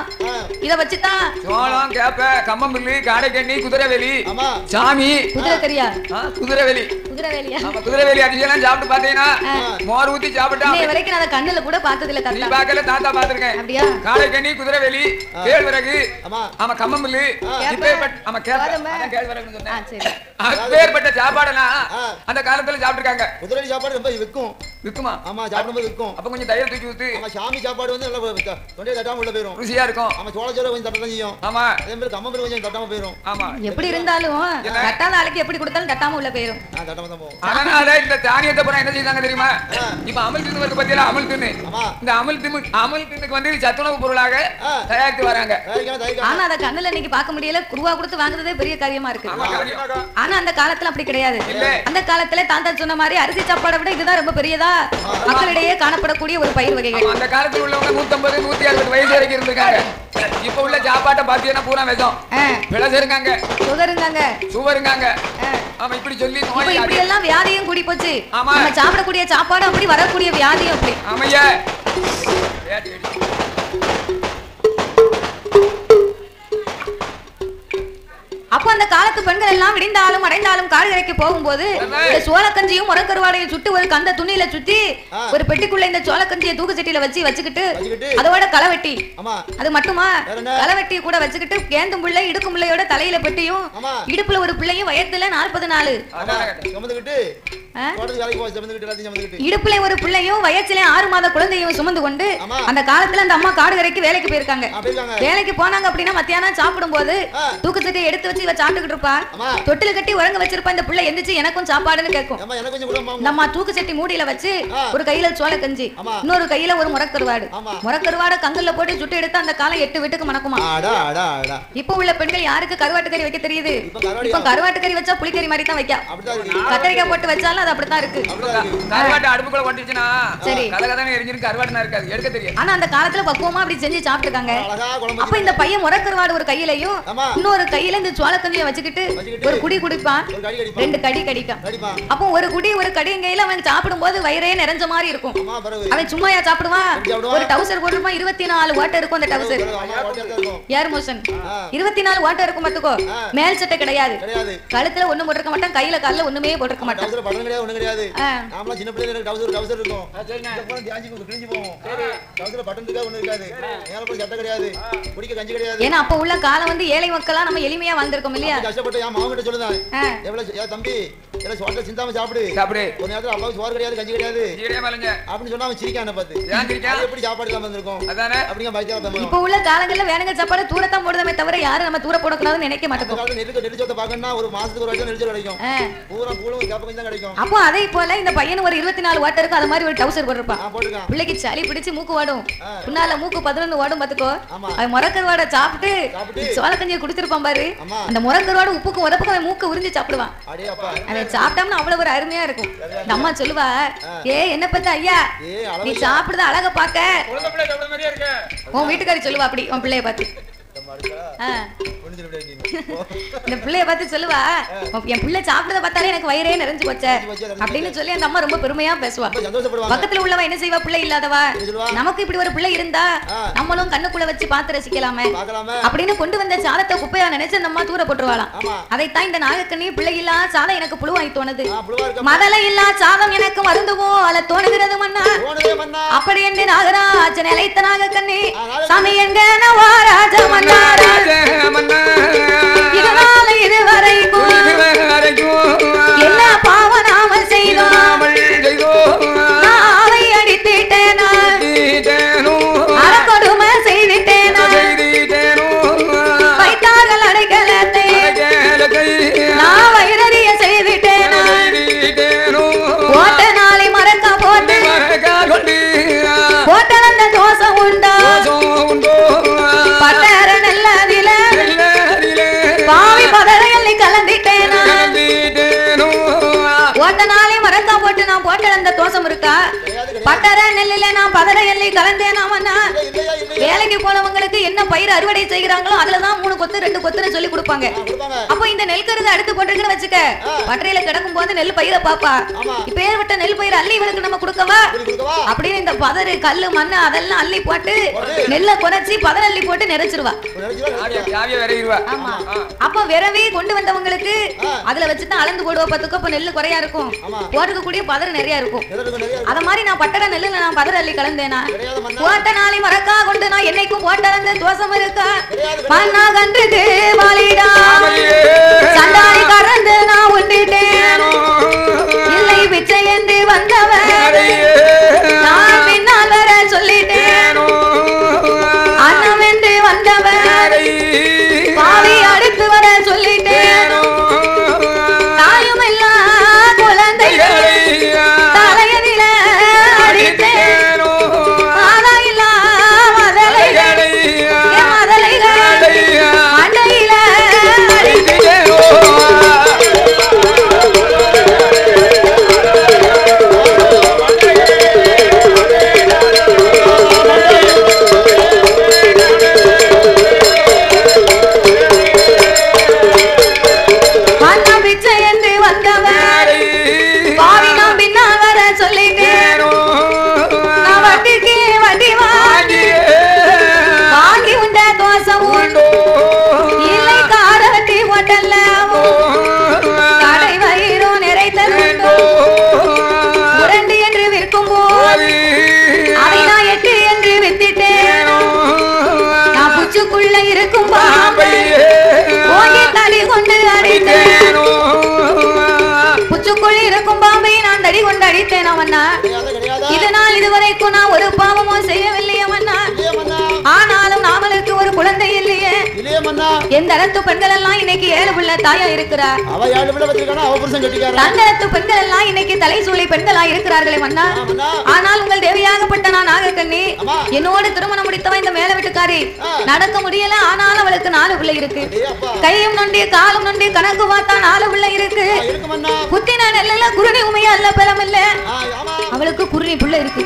இத வச்சுதான் சோளம் கேப்ப கம்மம்பில்லு காடைக்கண்ணி குதிரைவேலி ஆமா. சாமி. குதிரை தெரியா குதிரைவேலி. குதிரை வேலையா ஆமா குதிரைவேலி அதிசயம் சாப்பிட்டு பாத்தீங்கன்னா மோர் ஊத்தி சாப்பிட்டா வரைக்கும் நான் கண்ணுல கூட பார்த்தது இல்ல நீ தாத்தா பாக்கல தாத்தா பாத்திருக்கேன் அப்படியா? காடைக்கண்ணி குதிரைவேலி கேழ்வரகு. ஆமா. இப்பேற்பட்ட ஆமா ஆ, சொன்னேன். சரி. அப்பேற்பட்ட சாப்பாடெல்லாம் ஆ. அந்த காலத்துல சாப்பிட்டுருக்காங்க. குதிரை சாப்பாடு ரொம்ப விற்கும் விக்குமா? ஆமா சாப்பிடும்போது விற்கும் அப்ப கொஞ்சம் தயிர் தூக்கி ஊத்து. ஆமா சாமி சாப்பாடு வந்து நல்லா தொண்டையை தட்டாம உள்ள போயிரும். ருசியா இருக்கும். ஆமா சோள சோள கொஞ்சம் தட்ட தான் செய்யும். ஆமா. அதே மாதிரி கம்மம்பரி கொஞ்சம் தட்டாம போயிரும். ஆமா. எப்படி இருந்தாலும் தட்டாத ஆளுக்கு எப்படி கொடுத்தாலும் தட்டாம உள்ள போயிரும். நான் தட்டாம தான் போவோம். அதனால இந்த தானியத்தை பூரா என்ன செய்தாங்க தெரியுமா? இப்ப அமல் தின்னு வருது பத்தியில அமல் தின்னு? ஆமா. இந்த அமல் தின்னு அமல் தின்னுக்கு வந்து சத்துணவு பொருளாக. தயாரித்து வராங்க. ஆனா அத கண்ணுல இன்னைக்கு பார்க்க முடியல. குருவா கொடுத்து வாங்குறதே பெரிய காரியமா இருக்கு. ஆனா அந்த காலத்துல அப்படி கிடையாது. அந்த காலத்துல தாத்தா சொன்ன மாதிரி அரிசி சாப்பாடை விட இதுதான் ரொம்ப பெரியதா? மக்களிடையே காணப்படக்கூடிய ஒரு பயிர் வகைகள். அந்த காலத்துல உள்ளவங்க நூத்தம்பது நூத்தி அறுபது வயசு வரைக்கும் இருந்திருக்காங்க. இப்ப உள்ள சாப்பாட்டை பாத்தீங்கன்னா பூரா விஷம்? விளசு இருக்காங்க. சுகருங்காங்க சுவருங்காங்க ஆமா இப்படி சொல்லி நோய் இப்படி எல்லாம் வியாதியும் கூடி போச்சு. ஆமா. நம்ம சாப்பிடக்கூடிய சாப்பாடு அப்படி வரக்கூடிய வியாதியும் அப்படி. ஆமையா. அப்ப அந்த காலத்து பெண்கள் எல்லாம் விடிந்தாலும் அடைந்தாலும் காடுகரைக்கு போகும்போது இந்த சோளக்கஞ்சியும் முறக்கருவாடையும் சுட்டு ஒரு கந்த துணியில சுத்தி. ஒரு பெட்டிக்குள்ள இந்த சோளக்கஞ்சியை தூக்கு சட்டியில வச்சு வச்சுக்கிட்டு அதோட களவெட்டி அது மட்டுமா? களவெட்டி கூட வச்சுக்கிட்டு கேந்தும் பிள்ளை இடுக்கும் பிள்ளையோட தலையில பெட்டியும் இடுப்புல ஒரு பிள்ளையும் வயத்துல நாற்பது நாலு இடுப்புல ஒரு பிள்ளையும் வயசுல ஆறு மாத குழந்தையும் சுமந்து கொண்டு. அந்த காலத்துல அந்த அம்மா காடு கரைக்கு வேலைக்கு போயிருக்காங்க. வேலைக்கு போனாங்க அப்படின்னா மத்தியானம் சாப்பிடும் போது. தூக்கச்சட்டியை எடுத்து வச்சு இவ சாப்பிட்டுக்கிட்டு இருப்பா. தொட்டில கட்டி உறங்க வச்சிருப்பா. இந்த பிள்ளை எந்திரிச்சு எனக்கும் சாப்பாடுன்னு கேட்கும். அம்மா தூக்கு சட்டி மூடியில வச்சு. ஒரு கையில சோள கஞ்சி. இன்னொரு கையில ஒரு முறக்கருவாடு. முறக்கருவாட கங்கல்ல போட்டு சுட்டு எடுத்து அந்த காலம் எட்டு வீட்டுக்கு மணக்குமா? இப்ப உள்ள பெண்கள் யாருக்கு கருவாட்டு கறி வைக்க தெரியுது? இப்ப கருவாடி இப்ப கருவாட்டு கறி வச்சா புளிக்கறி மாதிரி தான் வைக்க. கத்திரிக்காய் போட்டு வச்சாலும் அது அப்படித்தான் இருக்கு. கருவாட்டு அடுப்புக்குள்ள கொண்டுச்சுன்னா சரி. கதை கதை எரிஞ்சிருக்கு கருவாட்டுனா இருக்காது. எடுக்க தெரியாது. ஆனா அந்த காலத்துல பக்குவமா அப்படி செஞ்சு சாப்பிட்டுருக்காங்க. அப்ப இந்த பையன் முறக்கருவாடு ஒரு கையிலையும் இன்னொரு கையில இந்த சோளக்கஞ்சியை வச்சுக்கிட்டு வச்சுக்கிட்டு ஒரு குடி குடிப்பான். ரெண்டு கடி கடிக்கும். கடிப்பா. அப்போ ஒரு குடி ஒரு கடிங்கையில அவன் சாப்பிடும்போது வயிறே நிறைஞ்ச மாதிரி இருக்கும். அவன் சும்மாயா சாப்பிடுவான்? ஒரு டவுசர் போட்டிருப்பான் இருபத்தி நாலு ஓட்டை இருக்கும் அந்த டவுசர். ஏர் மோஷன் இருபத்தி நாலு ஓட்டை இருக்கும் பாத்துக்கோ ஆ. மேல் சட்டை கிடையாது. கழுத்துல ஒண்ணும் போட்டிருக்க மாட்டான். கையில கால்ல ஒண்ணுமே போட்டிருக்க மாட்டான். ஏன்னா அப்ப உள்ள காலம் வந்து ஏழை மக்களா நம்ம எளிமையா வாழ்ந்திருக்கோம் இல்லையா கஷ்டப்பட்டு என் மாவன் கிட்ட சொல்லுதான். எவ்வளவு தம்பி எல்லாம் சோட்டை சிந்தாம சாப்பிடு. சாப்பிடு. ஒரு நேரத்துல அப்பாவுக்கு சோறு கிடையாது கஞ்சி கிடையாது. மலைஞ்ச அப்படின்னு சொன்னா அவன் சிரிக்கான் பார்த்து. எப்படி சாப்பாடு இல்லாம இருந்திருக்கும்? அதானே. அப்படிங்க பைத்தியம் இப்ப உள்ள காலங்கள்ல வேணுங்க சாப்பாடு தூரத்தான் போடுதமே தவிர யாரும் நம்ம தூர போடக்கூடாதுன்னு நினைக்க மாட்டோம். நெல்லு சோத்தை பார்க்கணும்னா ஒரு மாசத்துக்கு ஒரு வாட்டி நெல்லு சோறு கிடைக்கும். பூரா கூழும் கேப்ப கொஞ்சம் தான் கிடைக்கும். அப்போ அதே போல இந்த பையன் ஒரு இருபத்தி நாலு ஓட்டை இருக்கும் அது மாதிரி ஒரு டவுசர் போட்டிருப்பான். பிள்ளைக்கு சளி பிடிச்சு மூக்கு வாடும். ஆ. பின்னால மூக்கு பதினொன்று ஓடும் பாத்துக்கோ ஆமா. அவன் முறக்கருவாடை சாப்பிட்டு சாப்பிட்டு. சோளக்கஞ்சியை குடிச்சிருப்பான் பாரு. அந்த முறக்கருவாடு உப்புக்கு உரப்புக்கு அவன் மூக்கு உறிஞ்சு சாப்பிடுவான். அடே அப்பா அவன் சாப்பிட்டாம்னா அவ்வளவு ஒரு அருமையா இருக்கும். இந்த அம்மா சொல்லுவா ஏ என்ன பத்த ஐயா நீ சாப்பிடுத அழக பாக்க உன் வீட்டுக்காரி சொல்லுவா அப்படி உன் பிள்ளைய பார்த்து. இந்த பிள்ளைய பார்த்து சொல்லுவா என் பிள்ளை சாப்பிடுறத பார்த்தாலே எனக்கு வயிறே நிறைஞ்சு போச்சே அப்படின்னு சொல்லி அந்த அம்மா ரொம்ப பெருமையா பேசுவா. பக்கத்துல உள்ளவ என்ன செய்வா? பிள்ளை இல்லாதவா? நமக்கு இப்படி ஒரு பிள்ளை இருந்தா. நம்மளும் கண்ணுக்குள்ள வச்சு பார்த்து ரசிக்கலாமே. அப்படின்னு கொண்டு வந்த சாதத்தை குப்பையா நினைச்சு அந்த அம்மா தூர போட்டுருவாளாம். அதைத்தான் இந்த நாகக்கண்ணி பிள்ளை இல்லா சாதம் எனக்கு புழுவாய் தோணுது. மதலை இல்லா சாதம் எனக்கு மருந்துவோ அல தோணுகிறது மன்னா. மன்னா. அப்படி என்று நாகராஜ நிலைத்த நாகக்கண்ணி ஆ, நாகக்கண்ணி. சாமி என்ன பாவம் நாம செய்தோம். நாவை அடித்திட்டேனா தோசம் பட்டர நெல்லில நான் பதற எல்லி கலந்தேனாமன்னா வேலைக்கு போனவங்களுக்கு என்ன பயிர் அறுவடை செய்கிறாங்களோ அதுலதான் மூணு கொத்து ரெண்டு கொத்துன்னு சொல்லி கொடுப்பாங்க. அப்போ இந்த நெல் கருது அடுத்து கொண்டிருக்குன்னு வச்சுக்க பட்டறையில கிடக்கும் போது நெல் பயிரை பாப்பா. ஆமா. இப்ப ஏற்பட்ட நெல் பயிர் அள்ளி இவளுக்கு நம்ம கொடுக்கவா? அப்படின்னு அப்படியே இந்த பதறு கல்லு மண்ணு அதெல்லாம் அள்ளி போட்டு நெல்லை குறைச்சி பதற அள்ளி போட்டு நிறைச்சிருவா ஆமா. அப்ப விரவி கொண்டு வந்தவங்களுக்கு அதுல வச்சுதான் அளந்து போடுவா பத்துக்கு அப்ப நெல்லு குறையா இருக்கும். போட்டுக்கக்கூடிய பதறு நிறைய இருக்கும். அத மாதிரி நான் பட்டட நெல்லுல நான் பதற அள்ளி கலந்தேனா? போட்ட நாளை மறக்கா கொண்டு நான் என்னைக்கும் போட்ட தோசம் இருக்கா? மண்ணா கண்டுட்டு வாலிடா. கறந்து நான் உண்டுட்டேன். இல்லை பிச்சை என்று வந்தவன் நான் பின்னால் வர சொல்லிட்டேன். மன்னா எந்த இடத்து பெண்கள் எல்லாம் இன்னைக்கு ஏழு பிள்ளை தாயா இருக்கிறார் அவ ஏழு பிள்ளை வச்சிருக்கானா? அவ புருஷன் கட்டிக்காரன் தந்தரத்து பெண்கள் எல்லாம் இன்னைக்கு தலை சூளை பெண்களா இருக்கிறார்களே மன்னா. ஆனால் உங்கள் தேவியாகப்பட்ட நான் நாகக்கண்ணி. என்னோடு திருமணம் முடித்தவன் இந்த மேல வீட்டுக்காரி. நடக்க முடியல ஆனாலும் அவளுக்கு நாலு பிள்ளை இருக்கு. கையும் நொண்டி காலும் நொண்டி கணக்கு பார்த்தா நாலு பிள்ளை இருக்கு. குத்தின நெல்ல குருணி உமையா இல்ல பலம் இல்ல அவளுக்கு குருணி பிள்ளை இருக்கு.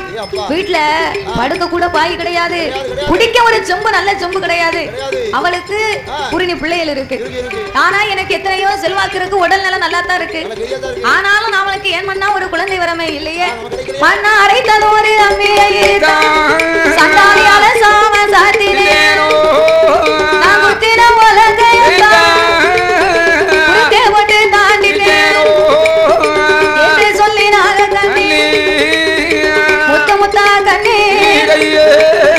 வீட்ல படுக்க கூட பாய் கிடையாது. குடிக்க ஒரு செம்பு நல்ல செம்பு கிடையாது. அவளுக்கு. குருணி பிள்ளைகள் இருக்கு. ஆனா எனக்கு எத்தனையோ செல்வாக்கு இருக்கு. உடல் நலம் நல்லா தான் இருக்கு. ஆனாலும் அவளுக்கு ஏன் மண்ணா ஒரு குழந்தை வரமே இல்லையே. மண்ணா அரைத்தது ஒரு அம்மியை சண்டாலியால சாம சாத்தினேன். நான் குத்தின உலகையெல்லாம் yeah.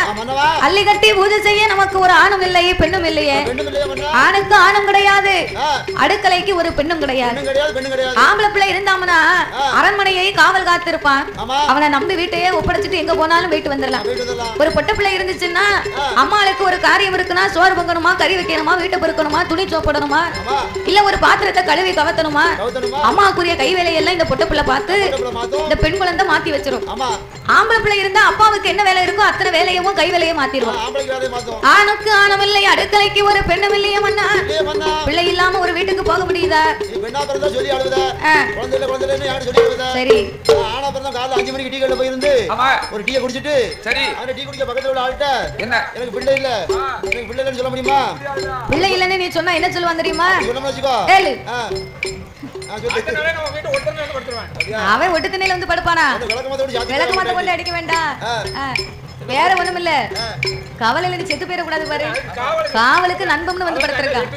ஆ, மன்னவா. அள்ளி கட்டி பூஜை செய்ய நமக்கு ஒரு ஆணும் இல்லையே பெண்ணும் இல்லையே? ஆணுக்கு ஆணும் கிடையாது. அடுக்கலைக்கு ஒரு பெண்ணும் கிடையாது. ஆம்பளை பிள்ளை இருந்தாமனா அரண்மனையை காவல் காத்திருப்பான். அவனை நம்பி வீட்டையே ஒப்படைச்சிட்டு எங்க போனாலும் வீட்டு வந்துடலாம். ஒரு பொட்டை பிள்ளை இருந்துச்சுன்னா அம்மாளுக்கு ஒரு காரியம் இருக்குன்னா சோறு பொங்கணுமா கறி வைக்கணுமா வீட்டை பொறுக்கணுமா துணி சோப்பிடணுமா இல்ல ஒரு பாத்திரத்தை கழுவி கவத்தணுமா? அம்மாக்குரிய கை வேலையெல்லாம் இந்த பொட்டை பிள்ளை பார்த்து இந்த பெண் குழந்தை மாத்தி வச்சிரும். ஆம்பளை பிள்ளை இருந்தா அப்பாவுக்கு என்ன வேலை இருக்கோ அத்தனை வேலையும் கை வேலையை மாத்திடுவான் ஆணுக்கு ஆணமில்லை அடுக்கலைக்கு ஒரு பெண்ணும் இல்லையே மன்னா. பிள்ளை இல்லாம ஒரு வீட்டுக்கு போக முடியுதா? இல்ல சரி. ஆனா பிறந்தா காலைல அஞ்சு மணிக்கு டீ கடையில போயிருந்து ஒரு டீயை குடிச்சிட்டு சரி. அந்த டீ குடிக்க பக்கத்துல உள்ள ஆள்கிட்ட என்ன? எனக்கு பிள்ளை இல்ல. எனக்கு பிள்ளை இல்லைன்னு சொல்ல முடியுமா? பிள்ளை இல்லைன்னு நீ சொன்னா என்ன சொல்லுவான் தெரியுமா? அவன் ஒட்டு திண்ணையில வந்து படுப்பானா? விளக்கு மாத்த கொண்டு அடிக்க வேண்டாம். வேற ஒண்ணும் இல்ல. கவலையில நீ செத்து போயிட கூடாது பாரு. காவல் காவலுக்கு நண்பம்னு வந்து படுத்திருக்கான்.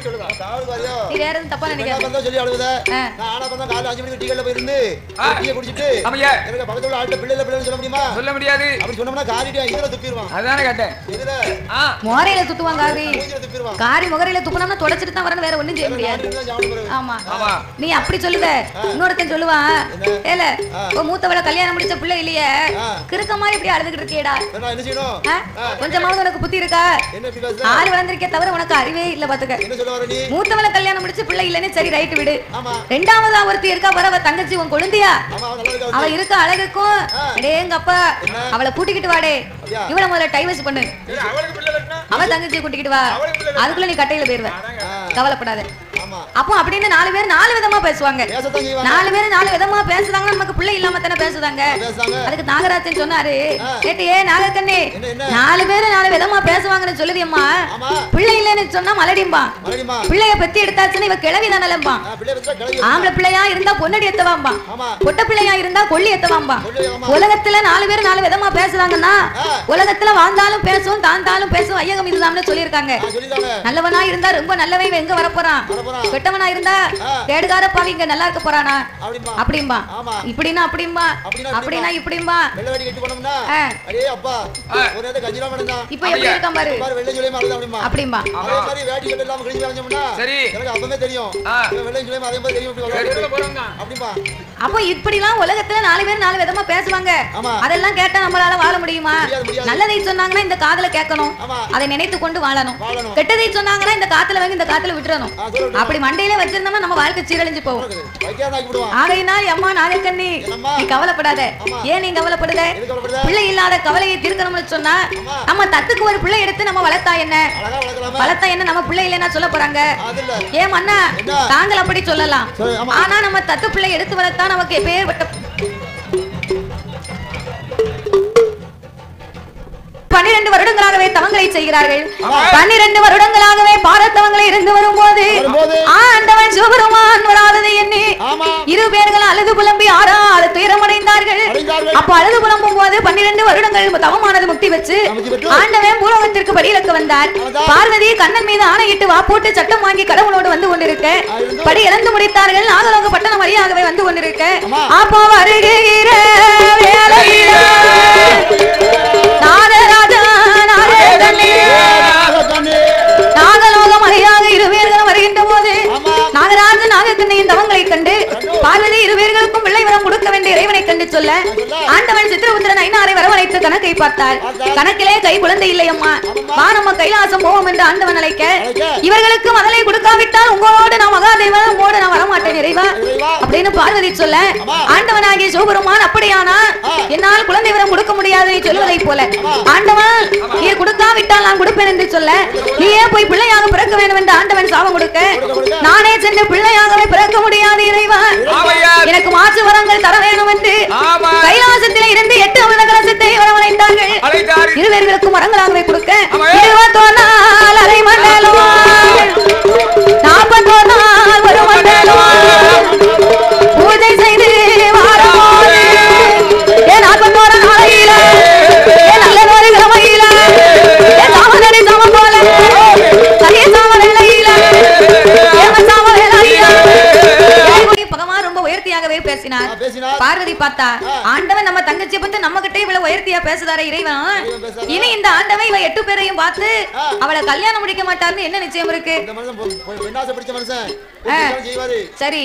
நீ வேற எதுவும் தப்பா நினைக்காத. சொல்லி அழுவுத ஆ. நான் ஆனா பிறந்தா காலைல அஞ்சு மணிக்கு டீ கடையில போயிருந்து ஆ. ஒரு டீயை குடிச்சிட்டு ஆமையா எனக்கு பக்கத்துல உள்ள ஆள்கிட்ட பிள்ளை இல்ல பிள்ளைன்னு சொல்ல முடியுமா? சொல்ல முடியாது. அப்படி சொன்னோம்னா காரிட்டு இதுல துப்பிடுவான். அதானே கேட்டேன். இதுல ஆ. மோரையில துத்துவான் காரி. காரி முகரையில துப்புனோம்னா தொடச்சிட்டு தான் வரணும் வேற ஒண்ணும் செய்ய முடியாது. ஆமா. ஆமா. நீ அப்படி சொல்லுவ இன்னொருத்தன் சொல்லுவான் ஏல மூத்தவள கல்யாணம் முடிச்ச பிள்ளை இல்லையே. கிறுக்க மாதிரி இப்படி அழுதுகிட்டு ஆ? கொஞ்சமாவது உனக்கு புத்தி இருக்கா? ஆள் வளர்ந்திருக்கே தவிர உனக்கு அறிவே இல்ல பாத்துக்க. வர மூத்தவள கல்யாணம் முடிச்சு பிள்ளை இல்லைன்னு சரி ரைட்டு விடு. ரெண்டாவதா ஒருத்தி இருக்கா பாரு அவ தங்கச்சி உன் கொழுந்தியா? அவ இருக்க அழகுக்கும். எங்க அப்பா. அவளை கூட்டிக்கிட்டு வாடே? இவள முதல்ல டைவர்ஸ் பண்ணு. அவ தங்கச்சியை கூட்டிக்கிட்டு வா. அதுக்குள்ள நீ கட்டையில போயிருவ. கவலைப்படாத. அப்போ அப்படின்னு நாலு பேர் நாலு விதமா பேசுவாங்க. நாலு பேர் நாலு விதமா பேசுறாங்கன்னா நமக்கு பிள்ளை இல்லாம தானே பேசுதாங்க. பேசுறாங்க. அதுக்கு நாகராஜன் சொன்னாரு கேட்டு ஏ நாகக்கண்ணே நாலு பேரு நாலு விதமா பேசுவாங்கன்னு சொல்லுதியம்மா பிள்ளை இல்லைன்னு சொன்னா மலடிம்பா பிள்ளைய பத்தி எடுத்தாச்சுன்னு இவ கிளவி தானலம்பா ஆம்பளை பிள்ளையா இருந்தா பொன்னடி எத்தவாம்பா. பொட்ட பிள்ளையா இருந்தா கொள்ளி எத்தவாம்பா. உலகத்துல நாலு பேர் நாலு விதமா பேசுறாங்கன்னா. உலகத்துல வாழ்ந்தாலும் பேசும் தாழ்ந்தாலும் பேசும் ஐயகம் இதுதான்னு சொல்லியிருக்காங்க. நல்லவனா இருந்தா ரொம்ப நல்லவன் எங்க வரப்போறான். கெட்டவனா இருந்தா. கேடுகார பாவி இங்க நல்லா இருக்க போறானா? அப்படிமா அப்படிம்பா ஆமா. இப்படின்னா அப்படிம்பா அப்படின்னா இப்படிம்பா வெள்ளை வெடி கட்டி போனோம்னா? ஆ. அடே அப்பா ஒரு நேரத்தை கஞ்சிலாம் பண்ணா இப்ப எப்படி இருக்கான் பாரு. அப்படிம்பா அதே மாதிரி வேட்டி கட்டு இல்லாம கிழிஞ்சு வரைஞ்சோம்னா சரி. எனக்கு அப்பவே தெரியும். ஆ. இவன் வெள்ளை சொல்லியமா அதே மாதிரி தெரியும் இப்படி அப்போ இப்படிலாம் உலகத்துல நாலு பேர் நாலு விதமா பேசுவாங்க. ஆமா. அதெல்லாம் கேட்டா நம்மளால வாழ முடியுமா. நல்லதை சொன்னாங்கன்னா இந்த காதுல கேட்கணும். ஆமா. அதை நினைத்து கொண்டு வாழணும். கெட்டதை சொன்னாங்கன்னா இந்த காத்துல வாங்கி இந்த காத்துல விட்டுறணும். அப்படி மண்டையில வச்சிருந்தோம்னா நம்ம வாழ்க்கை சீரழிஞ்சு போகும் ஆகையினால் அம்மா நாகக்கண்ணி என்னம்மா? நீ கவலைப்படாத. ஏன் நீ கவலைப்படுத? பிள்ளை இல்லாத கவலையை தீர்க்கணும்னு சொன்னா. நம்ம தத்துக்கு ஒரு பிள்ளை எடுத்து நம்ம வளர்த்தா என்ன வளர்த்தா என்ன நம்ம பிள்ளை இல்லைன்னா சொல்ல போறாங்க ஏன் என்ன? தாங்கள் அப்படி சொல்லலாம். ஆனா நம்ம தத்து பிள்ளை எடுத்து வளர்த்தா நமக்கு எப்பேற்பட்ட பன்னிரண்டு வருடங்களாகவே தவங்களை செய்கிறார்கள் பன்னிரண்டு வருடங்களாகவே பாரத்தவங்களை இருந்து வரும்போது ஆண்டவன் சிவபெருமான் வராததை எண்ணி இரு பேர்கள் அழுது புலம்பி ஆறாத துயரமடைந்தார்கள். அப்ப அழுது புலம்பும் போது பன்னிரண்டு வருடங்கள் தவமானது முக்தி வச்சு. ஆண்டவன் பூலோகத்திற்கு படியிலக்க வந்தார். பார்வதி கண்ணன் மீது ஆணையிட்டு வா போட்டு சட்டம் வாங்கி கடவுளோடு வந்து கொண்டிருக்க. படி இழந்து முடித்தார்கள் நாகலோக பட்டணம் வழியாகவே வந்து கொண்டிருக்க. அப்போ வருகிற வேளையிலே நாகராஜா நாகராஜன் தவங்களை கண்டு பார்வதி பிள்ளை வரம் கொடுக்க வேண்டிய இறைவனை கண்டு சொல்ல ஆண்டவன் சித்திரபுத்திரன் ஐநாரை வரவழைத்து கணக்கை பார்த்தார். கணக்கிலே கை குழந்தை இல்லை அம்மா வா நம்ம கைலாசம் போவோம் என்று ஆண்டவன் அழைக்க இவர்களுக்கு மதலை கொடுக்காவிட்டால் உங்களோடு நான் நான் வரமாட்டேன் இறைவா அப்படின்னு பார்வதி சொல்ல ஆண்டவனாகிய சிவபெருமான் அப்படியானா? என்னால் குழந்தை வரம் கொடுக்க முடியாது நீ சொல்வதை போல. ஆண்டவன் நீ கொடுக்காவிட்டால் நான் கொடுப்பேன் என்று சொல்ல நீயே போய் பிள்ளையாக பிறக்க வேண்டும் என்று ஆண்டவன் சாபம் கொடுக்க கொடுக்க. நானே சென்று பிள்ளையாகவே பிறக்க முடியாது இறைவா. எனக்கு மாற்று வரங்கள் தர வேண்டும் என்று கைலாசத்திலே இருந்து எட்டு அமிர்த கலசத்தை வரவழைத்தார்கள் இருவர்களுக்கும் வரங்களாகவே கொடுக்க பார்வதி பார்த்தா ஆண்டவன் நம்ம தங்கச்சியை பத்தி நம்ம கிட்ட இவ்வளவு உயர்த்தியா பேசுதாரே இறைவன்? இனி இந்த ஆண்டவன் இவ எட்டு பேரையும் பார்த்து அவளை கல்யாணம் முடிக்க மாட்டாருன்னு என்ன நிச்சயம் இருக்கு? பொய் சரி.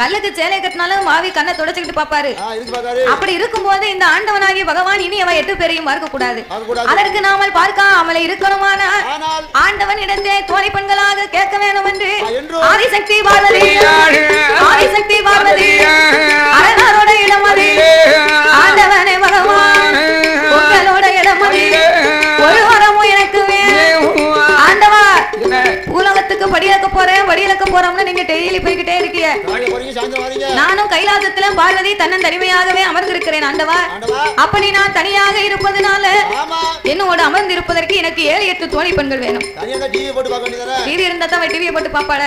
கல்லுக்கு சேலை கட்டினாலும் மாவி கண்ணை தொடச்சுக்கிட்டு பாப்பாரு அப்படி இருக்கும்போது இந்த ஆண்டவனாகிய பகவான் இனி அவ எட்டு பேரையும் பார்க்க கூடாது. அதற்கு நாமல் பார்க்காமலே இருக்கணுமானா? ஆண்டவன் இடத்தே தோழி பெண்களாக கேட்க வேண்டும் என்று ஆதிசக்தி பார்வதி ஆதிசக்தி பார்வதி அரணரோட இடமதி ஆண்டவனே போறேன் படியிலக்க போறோம்னு நீங்க டெய்லி போய்கிட்டே இருக்கீங்க. நானும் கைலாசத்துல பார்வதி தன்னன் தனிமையாகவே அமர்ந்திருக்கிறேன் ஆண்டவா. அப்படி நான் தனியாக இருப்பதனால என்னோட அமர்ந்திருப்பதற்கு எனக்கு ஏழு எட்டு தோழி பெண்கள் வேணும். டிவி இருந்தா தான் டிவியை போட்டு பாப்பாட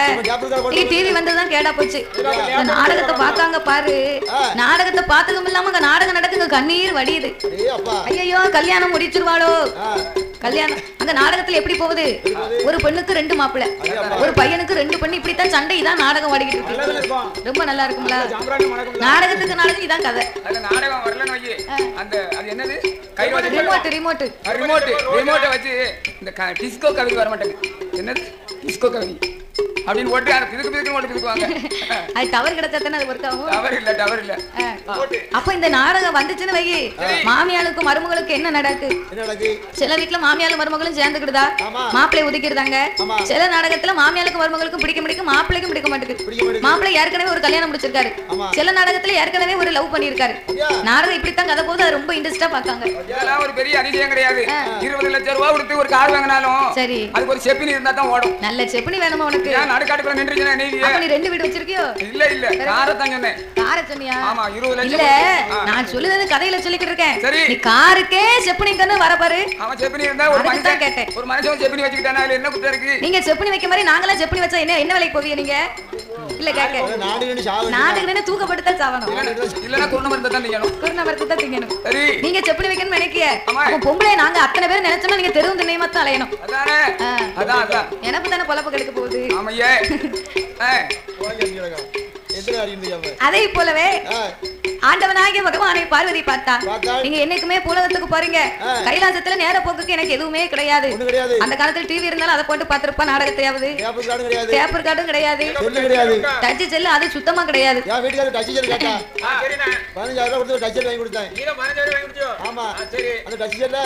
நீ டிவி வந்ததுதான் கேடா போச்சு. நாடகத்தை பார்த்தாங்க பாரு. நாடகத்தை பார்த்ததும் இல்லாம அங்க நாடகம் நடக்குங்க கண்ணீர் வடியுது. ஐயோ கல்யாணம் முடிச்சிருவாளோ. கல்யாணம். அங்க நாடகத்துல எப்படி போகுது? ஒரு பெண்ணுக்கு ரெண்டு மாப்பிள்ளை ஒரு பையனுக்கு ரெண்டு பெண்ணு. இப்படித்தான் சண்டை இதான் நாடகம் ஓடிக்கிட்டு இருக்கு. ரொம்ப நல்லா இருக்கும்ல. நாடகத்துக்கு நாடகம் இதான் கதை. அந்த நாடகம் வரலன்னு அந்த அது என்னது? ரிமோட் ரிமோட் ரிமோட் ரிமோட்டை வச்சு இந்த டிஸ்கோ கவிதை வர மாட்டேங்குது என்னது? டிஸ்கோ கவிதை. அப்படின்னு அந்த பிதுக்கு பிதுக்கு போட்டு பிதுக்குவாங்க அது தவறு கிடைச்சா தானே அது ஒர்க் ஆகும்? டவர் இல்ல டவர் இல்ல. அப்ப இந்த நாடகம் வந்துச்சுன்னு வை மாமியாளுக்கும் மருமகளுக்கு என்ன நடக்கு? என்ன நடக்கு? சில வீட்டுல மாமியாலும் மருமகளும் சேர்ந்துக்கிடுதா ஆமா. மாப்பிள்ளை ஒதுக்கிடுதாங்க? ஆமா. சில நாடகத்துல மாமியாளுக்கும் மருமகளுக்கும் பிடிக்க பிடிக்கும் மாப்பிள்ளைக்கும் பிடிக்க மாட்டேங்குது. மாப்பிள்ளை ஏற்கனவே ஒரு கல்யாணம் முடிச்சிருக்காரு. ஆமா. சில நாடகத்துல ஏற்கனவே ஒரு லவ் பண்ணிருக்காரு? நாடகம் இப்படித்தான் கதை போது அது ரொம்ப இன்ட்ரெஸ்டா பாக்காங்க இதெல்லாம் ஒரு பெரிய அதிசயம் கிடையாது. இருபது லட்சம் ரூபாய் கொடுத்து ஒரு கார் வாங்கினாலும் சரி. அதுக்கு ஒரு செப்பினி இருந்தா தான் ஓடும். நல்ல செப்பனி வேணுமா உனக்கு? நடுக்காட்டுக்குள்ள நின்றுச்சுன்னா நீ ரெண்டு வீடு வச்சிருக்கியோ? இல்ல இல்ல. காரை தான் சொன்னேன். கார சொன்னியா? ஆமா இருபது லட்சம் இல்ல. நான் சொல்லுறது கதையில சொல்லிக்கிட்டு இருக்கேன். சரி. நீ காருக்கே செப்பனிங்கன்னு வர பாரு. அவன் செப்பினி இருந்தா ஒரு மனுஷன் கேட்டேன். ஒரு மனுஷன் செப்பினி வச்சுக்கிட்டானா? அதுல என்ன குத்தம் இருக்கு? நீங்க செப்பனி வைக்க மாதிரி நாங்களாம் செப்பனி வச்சா என்ன என்ன வேலைக்கு போவீங்க நீங்க? இல்ல கேக்க நாடு நின்னு தூக்கப்பட்டுதான் சாவணும். இல்லைன்னா- இல்லைன்னா குருண மருந்து தான் நீங்கணும் குருண மரத்து தான் திங்கணும். சரி. நீங்க செப்பனி வைக்கணும்னு நினைக்கிய. ஆமா. அப்ப பொம்பளை நாங்க அத்தனை பேர் நினைச்சோம்னா நீங்க தெருவும் திண்ணையுமா தான் அலையணும். அதானே. அதான் அதான். எனக்கு தானே பொழப்பு கெடுக்க போகுது ஆமையே ஆ. எத்தனை அறிந்தாம அதே போலவே ஆண்டவனாகிய பகவானை பார்வதி பார்த்தா பார்த்தா? நீங்க என்னைக்குமே பூலகத்துக்கு போறீங்க. கைலாசத்துல நேர போக்குக்கு எனக்கு எதுவுமே கிடையாது. அந்த காலத்துல டிவி இருந்தாலும் அதை போட்டு பாத்திருப்பா நாடகத்தையாவது. கேப்பு கார்டு கிடையாது. பேப்பர் கார்டும் கிடையாது. டச்சு செல்லு அது சுத்தமா கிடையாது? ஆமா. அந்த டச் செல்ல.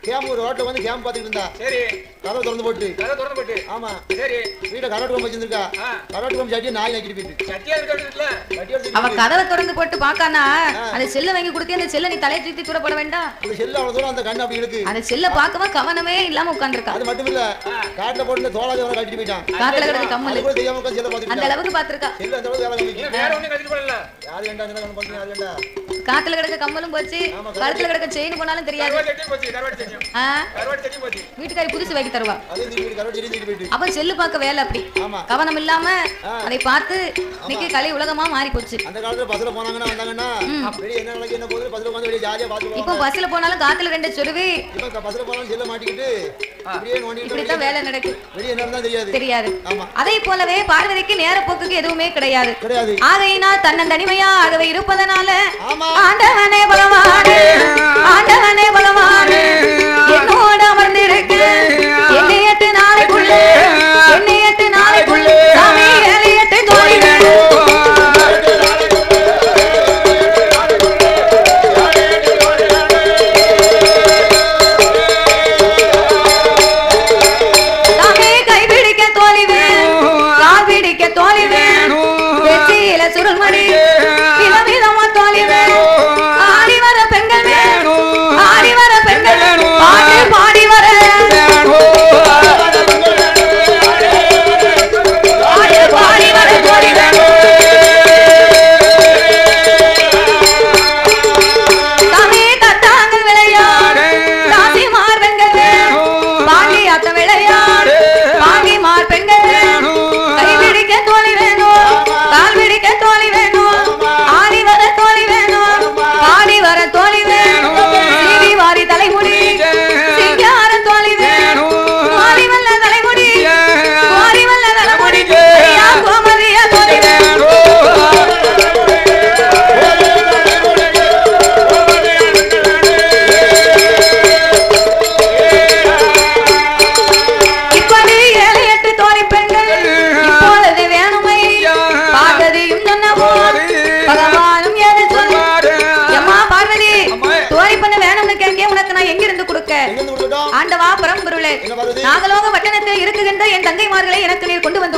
கேம் ஒரு ரோட்ல வந்து கேம் பாத்துக்கிட்டு இருந்தா. சரி. கதவை திறந்து போட்டு. ஆமா. சரி. வீட்டை கரோட்டு வச்சிருக்கா. கரோட்டு நாய் நக்கிட்டு போயிட்டு. அவ கதவை திறந்து போட்டு பாக்கானா அந்த செல்ல வாங்கி கொடுத்து அந்த செல்ல நீ தலையை தூக்கி தூரப்பட வேண்டாம் அந்த செல்லு அவ்வளவு தூரம் அந்த கண்ணு அப்படி இருக்கு. அந்த செல்ல பார்க்கவும் கவனமே இல்லாம உட்கார்ந்திருக்கா? அது மட்டும் இல்ல காட்டுல போட்டு தோளாக அவனை கட்டிட்டு போயிட்டான். காத்துல கிடக்கு கம்மல். கூட தெரியாம உட்காந்து செல்ல அந்த பாத்துக்கிட்டான் அளவுக்கு பாத்திருக்கா செல்லு அந்த அளவுக்கு வேலை வேற ஒண்ணும் கட்டிட்டு போடல. யாரு வேண்டாம் என்ன கண்ணு பண்ணுங்க யாரு வேண்டாம் காத்துல கிடக்க கம்மலும் போச்சு. கழுத்துல கிடக்க செயின் போனாலும் தெரியாது. வீட்டுக்காரி புதுசு வாங்கி தருவா. அப்ப செல்லு பார்க்க வேலை அப்படி. கவனம் இல்லாம அதை பார்த்து இன்னைக்கு கலை உலகமா மாறி போச்சு அந்த காலத்துல பஸ்ல போனாங்கன்னா வந்தாங்கன்னா வெளியே என்ன நடக்கு என்ன போகுது பஸ்ல உட்காந்து வெளியே ஜாலியா பாத்து இப்போ பஸ்ல போனாலும் காத்துல ரெண்டு சொருவி இப்ப பஸ்ல போனாலும் செல்ல மாட்டிக்கிட்டு இப்படியே நோண்டிட்டு இப்படித்தான் வேலை நடக்கு. வெளியே என்ன நடந்தா தெரியாது. தெரியாது. ஆமா. அதே போலவே பார்வதிக்கு நேர போக்குக்கு எதுவுமே கிடையாது. கிடையாது. ஆகையினால் தன்னந்தனிமையா ஆகவே இருப்பதனால ஆண்டவனே பலவானே ஆண்டவனே பலவானே என்னோட அமர்ந்திருக்கு.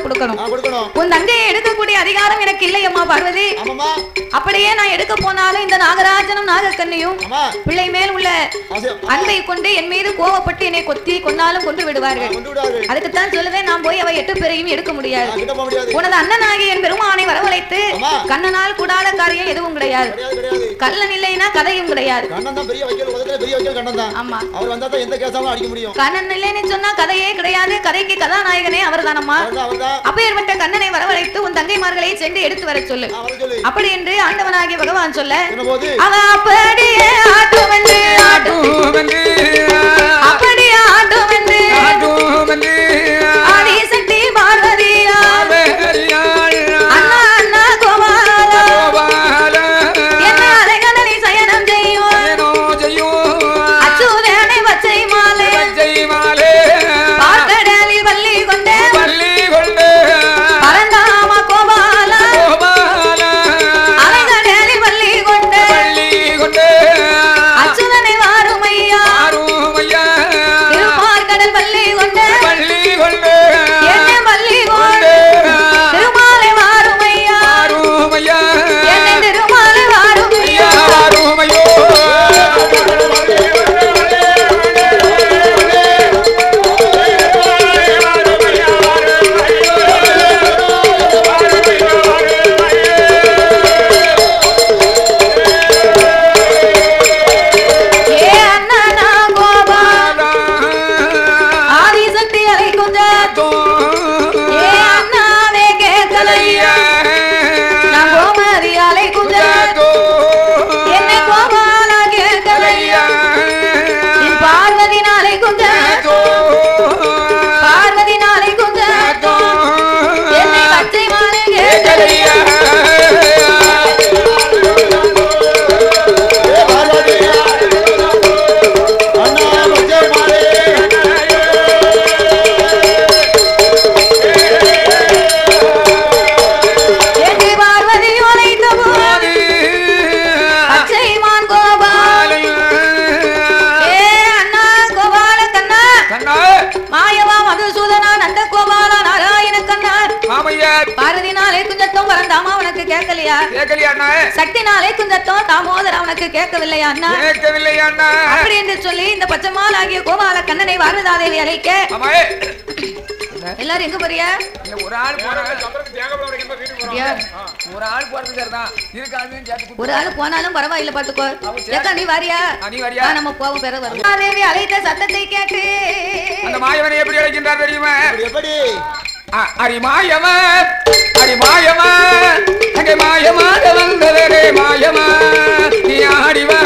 கொடுக்கணும். உன் தங்கையை எடுக்கக்கூடிய அதிகாரம் எனக்கு இல்லை அம்மா பார்வதி அப்படியே நான் எடுக்க போனாலும் இந்த நாகராஜனும் நாகக்கண்ணியும் பிள்ளை மேல் உள்ள அன்பை கொண்டு என் மீது கோவப்பட்டு என்னை கொத்தி கொன்னாலும் கொண்டு விடுவார்கள். அதுக்குத்தான் சொல்லுவேன் நான் போய் அவ எட்டு பேரையும் எடுக்க முடியாது. உனது அண்ணனாகி என் பெருமானை வரவழைத்து. கண்ணனால் கூடாத காரியம் எதுவும் கிடையாது. கள்ளன் இல்லைன்னா கதையும் கிடையாது. கண்ணன் தான் பெரிய வைக்கல் உலகத்துல பெரிய வைக்கல் கண்ணன் தான். ஆமா. அவர் வந்தா தான் எந்த கேஸாலும் அடிக்க முடியும். கண்ணன் இல்லைன்னு சொன்னா கதையே கிடையாது. கதைக்கு கதாநாயகனே அவர் தான் அவர் தான் அப்பேற்பட்ட கண்ணனை வரவழைத்து உன் தங்கைமார்களை சென்று எடுத்து வர சொல்லு சொல்லு. அப்படி என்று ஆண்டவனாகிய பகவான் சொல்ல அவ அப்படியே ஆட்டும் என்று ஆட்டும். அப்படியே ஆட்டும் என்று. ஆதிசக்தி குந்தத்தம் தாமோதர அவனுக்கு கேட்கவில்லையா அண்ணா. கேட்கவில்லையா அண்ணா. அப்படி என்று சொல்லி இந்த பச்சைமால் ஆகிய கோபால கண்ணனை வாரதாதேவி அழைக்க ஆமா எல்லாரும் எங்க போறியா ஒரு ஆள். ஒரு ஆள் போறது ஒரு போனாலும் பரவாயில்ல பாத்துக்கோ ஏக்கா நீ வாரியா? ஆ, நீ வரியா? ஆ, நம்ம போவோம் பிறகு வரும் தேவி அழைத்த சத்தத்தை கேட்டு. அந்த மாயவனை எப்படி அழைக்கின்றார் தெரியுமா? எப்படி? அ- அரிமாயமா அரிமாயமா அங்கே மாயமாக வந்தவரே மாயமா நீ ஆடிவா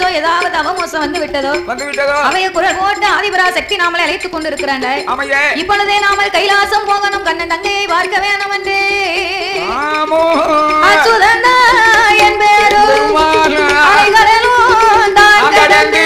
ஏதாச்சோ ஏதாவது அவமோசம் வந்து விட்டதோ அவைய குரல் போட்டு ஆதிபராசக்தி நாமளை அழைத்துக் கொண்டிருக்கிறாங்க ஆமையே இப்பொழுதே நாமல் கைலாசம் போகணும் கண்ணன் தங்கையை பார்க்க வேணும் என்று. அச்சுதந்தா என் பேரும் தான் கடந்து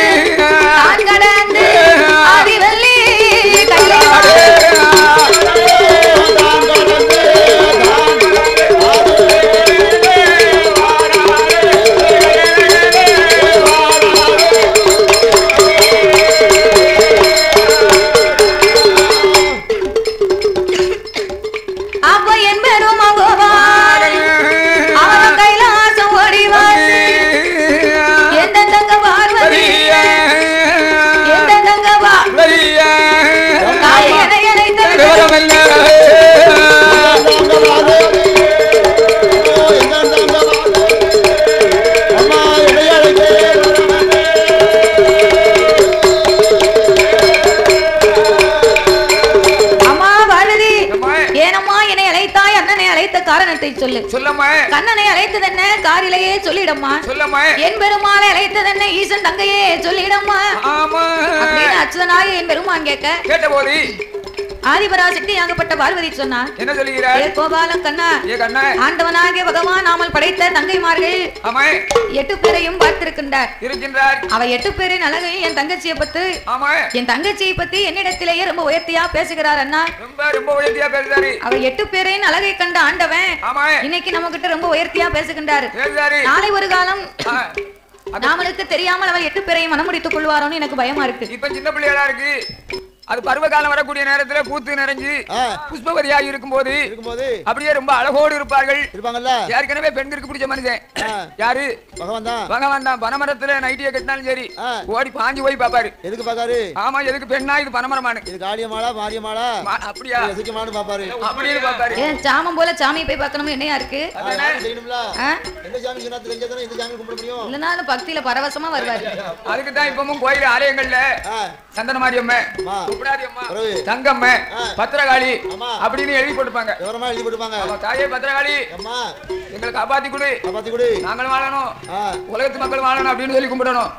போது ஆதிபராசக்தி ஆகப்பட்ட பார்வதி சொன்னா என்ன சொல்லுகிறார் ஏ கோபாலம் கண்ணா ஏ கண்ணா. ஆண்டவனாகிய பகவான் நாமல் படைத்த தங்கைமார்கள் ஆமா எட்டு பேரையும் பார்த்திருக்கின்றார். இருக்கின்றார். அவ எட்டு பேரின் அழகை என் தங்கச்சியை பத்தி ஆமா என் தங்கச்சியை பத்தி என்னிடத்திலேயே ரொம்ப உயர்த்தியா பேசுகிறார் அண்ணா. ரொம்ப ரொம்ப உயர்த்தியா பேசுறாரு. அவ எட்டு பேரின் அழகை கண்ட ஆண்டவன் ஆமா இன்னைக்கு நம்ம கிட்ட ரொம்ப உயர்த்தியா பேசுகின்றார். நாளை ஒரு காலம் நாமளுக்கு தெரியாமல் அவள் எட்டு பேரையும் மனம் முடித்துக் கொள்வாரோன்னு எனக்கு பயமா இருக்கு. இப்ப சின்ன பிள்ளைகளா இருக்கு. அது பருவ காலம் வரக்கூடிய நேரத்துல பூத்து நிறைஞ்சு ஆ, புஷ்பவதியாக இருக்கும்போது இருக்கும்போது அப்படியே ரொம்ப அழகோடு இருப்பார்கள். இருப்பாங்கல்ல? ஏற்கனவே பெண்களுக்கு பிடிச்ச மனுஷன். யாரு? பகவான் தான். பகவான் தான். பனமரத்துல நைட்டிய கட்டினாலும் சரி. ஓடி பாஞ்சு போய் பாப்பாரு எதுக்கு பாக்காரு ஆமா எதுக்கு பெண்ணா? இது பனமரமானு இது காளியம்மாளா மாரியம்மாளா? மா- அப்படியா? ரசிக்கமானு பாப்பாரு அப்படின்னு பாப்பாரு ஏன் சாமம் போல சாமியை போய் பார்க்கணும் என்னையா இருக்கு? எந்த சாமி சொன்னா தெரிஞ்சாதானே சாமி கும்பிட முடியும்? இல்லைனாலும் பக்தியில பரவசமா வருவாரு. அதுக்கு தான் இப்பவும் கோயில் ஆலயங்கள்ல ஆ, சந்தனமாரி தங்கம்ம. பத்திரகாளி. அப்படின்னு எழுதி போட்டுப்பாங்க விவரமா எழுதி போட்டுப்பாங்க தாயே பத்திரகாளி அம்மா. எங்களை காப்பாத்தி கொடு. காப்பாத்தி கொடு. நாங்களும் வாழணும். உலகத்து மக்கள் வாழணும் அப்படின்னு சொல்லி கும்பிடணும்.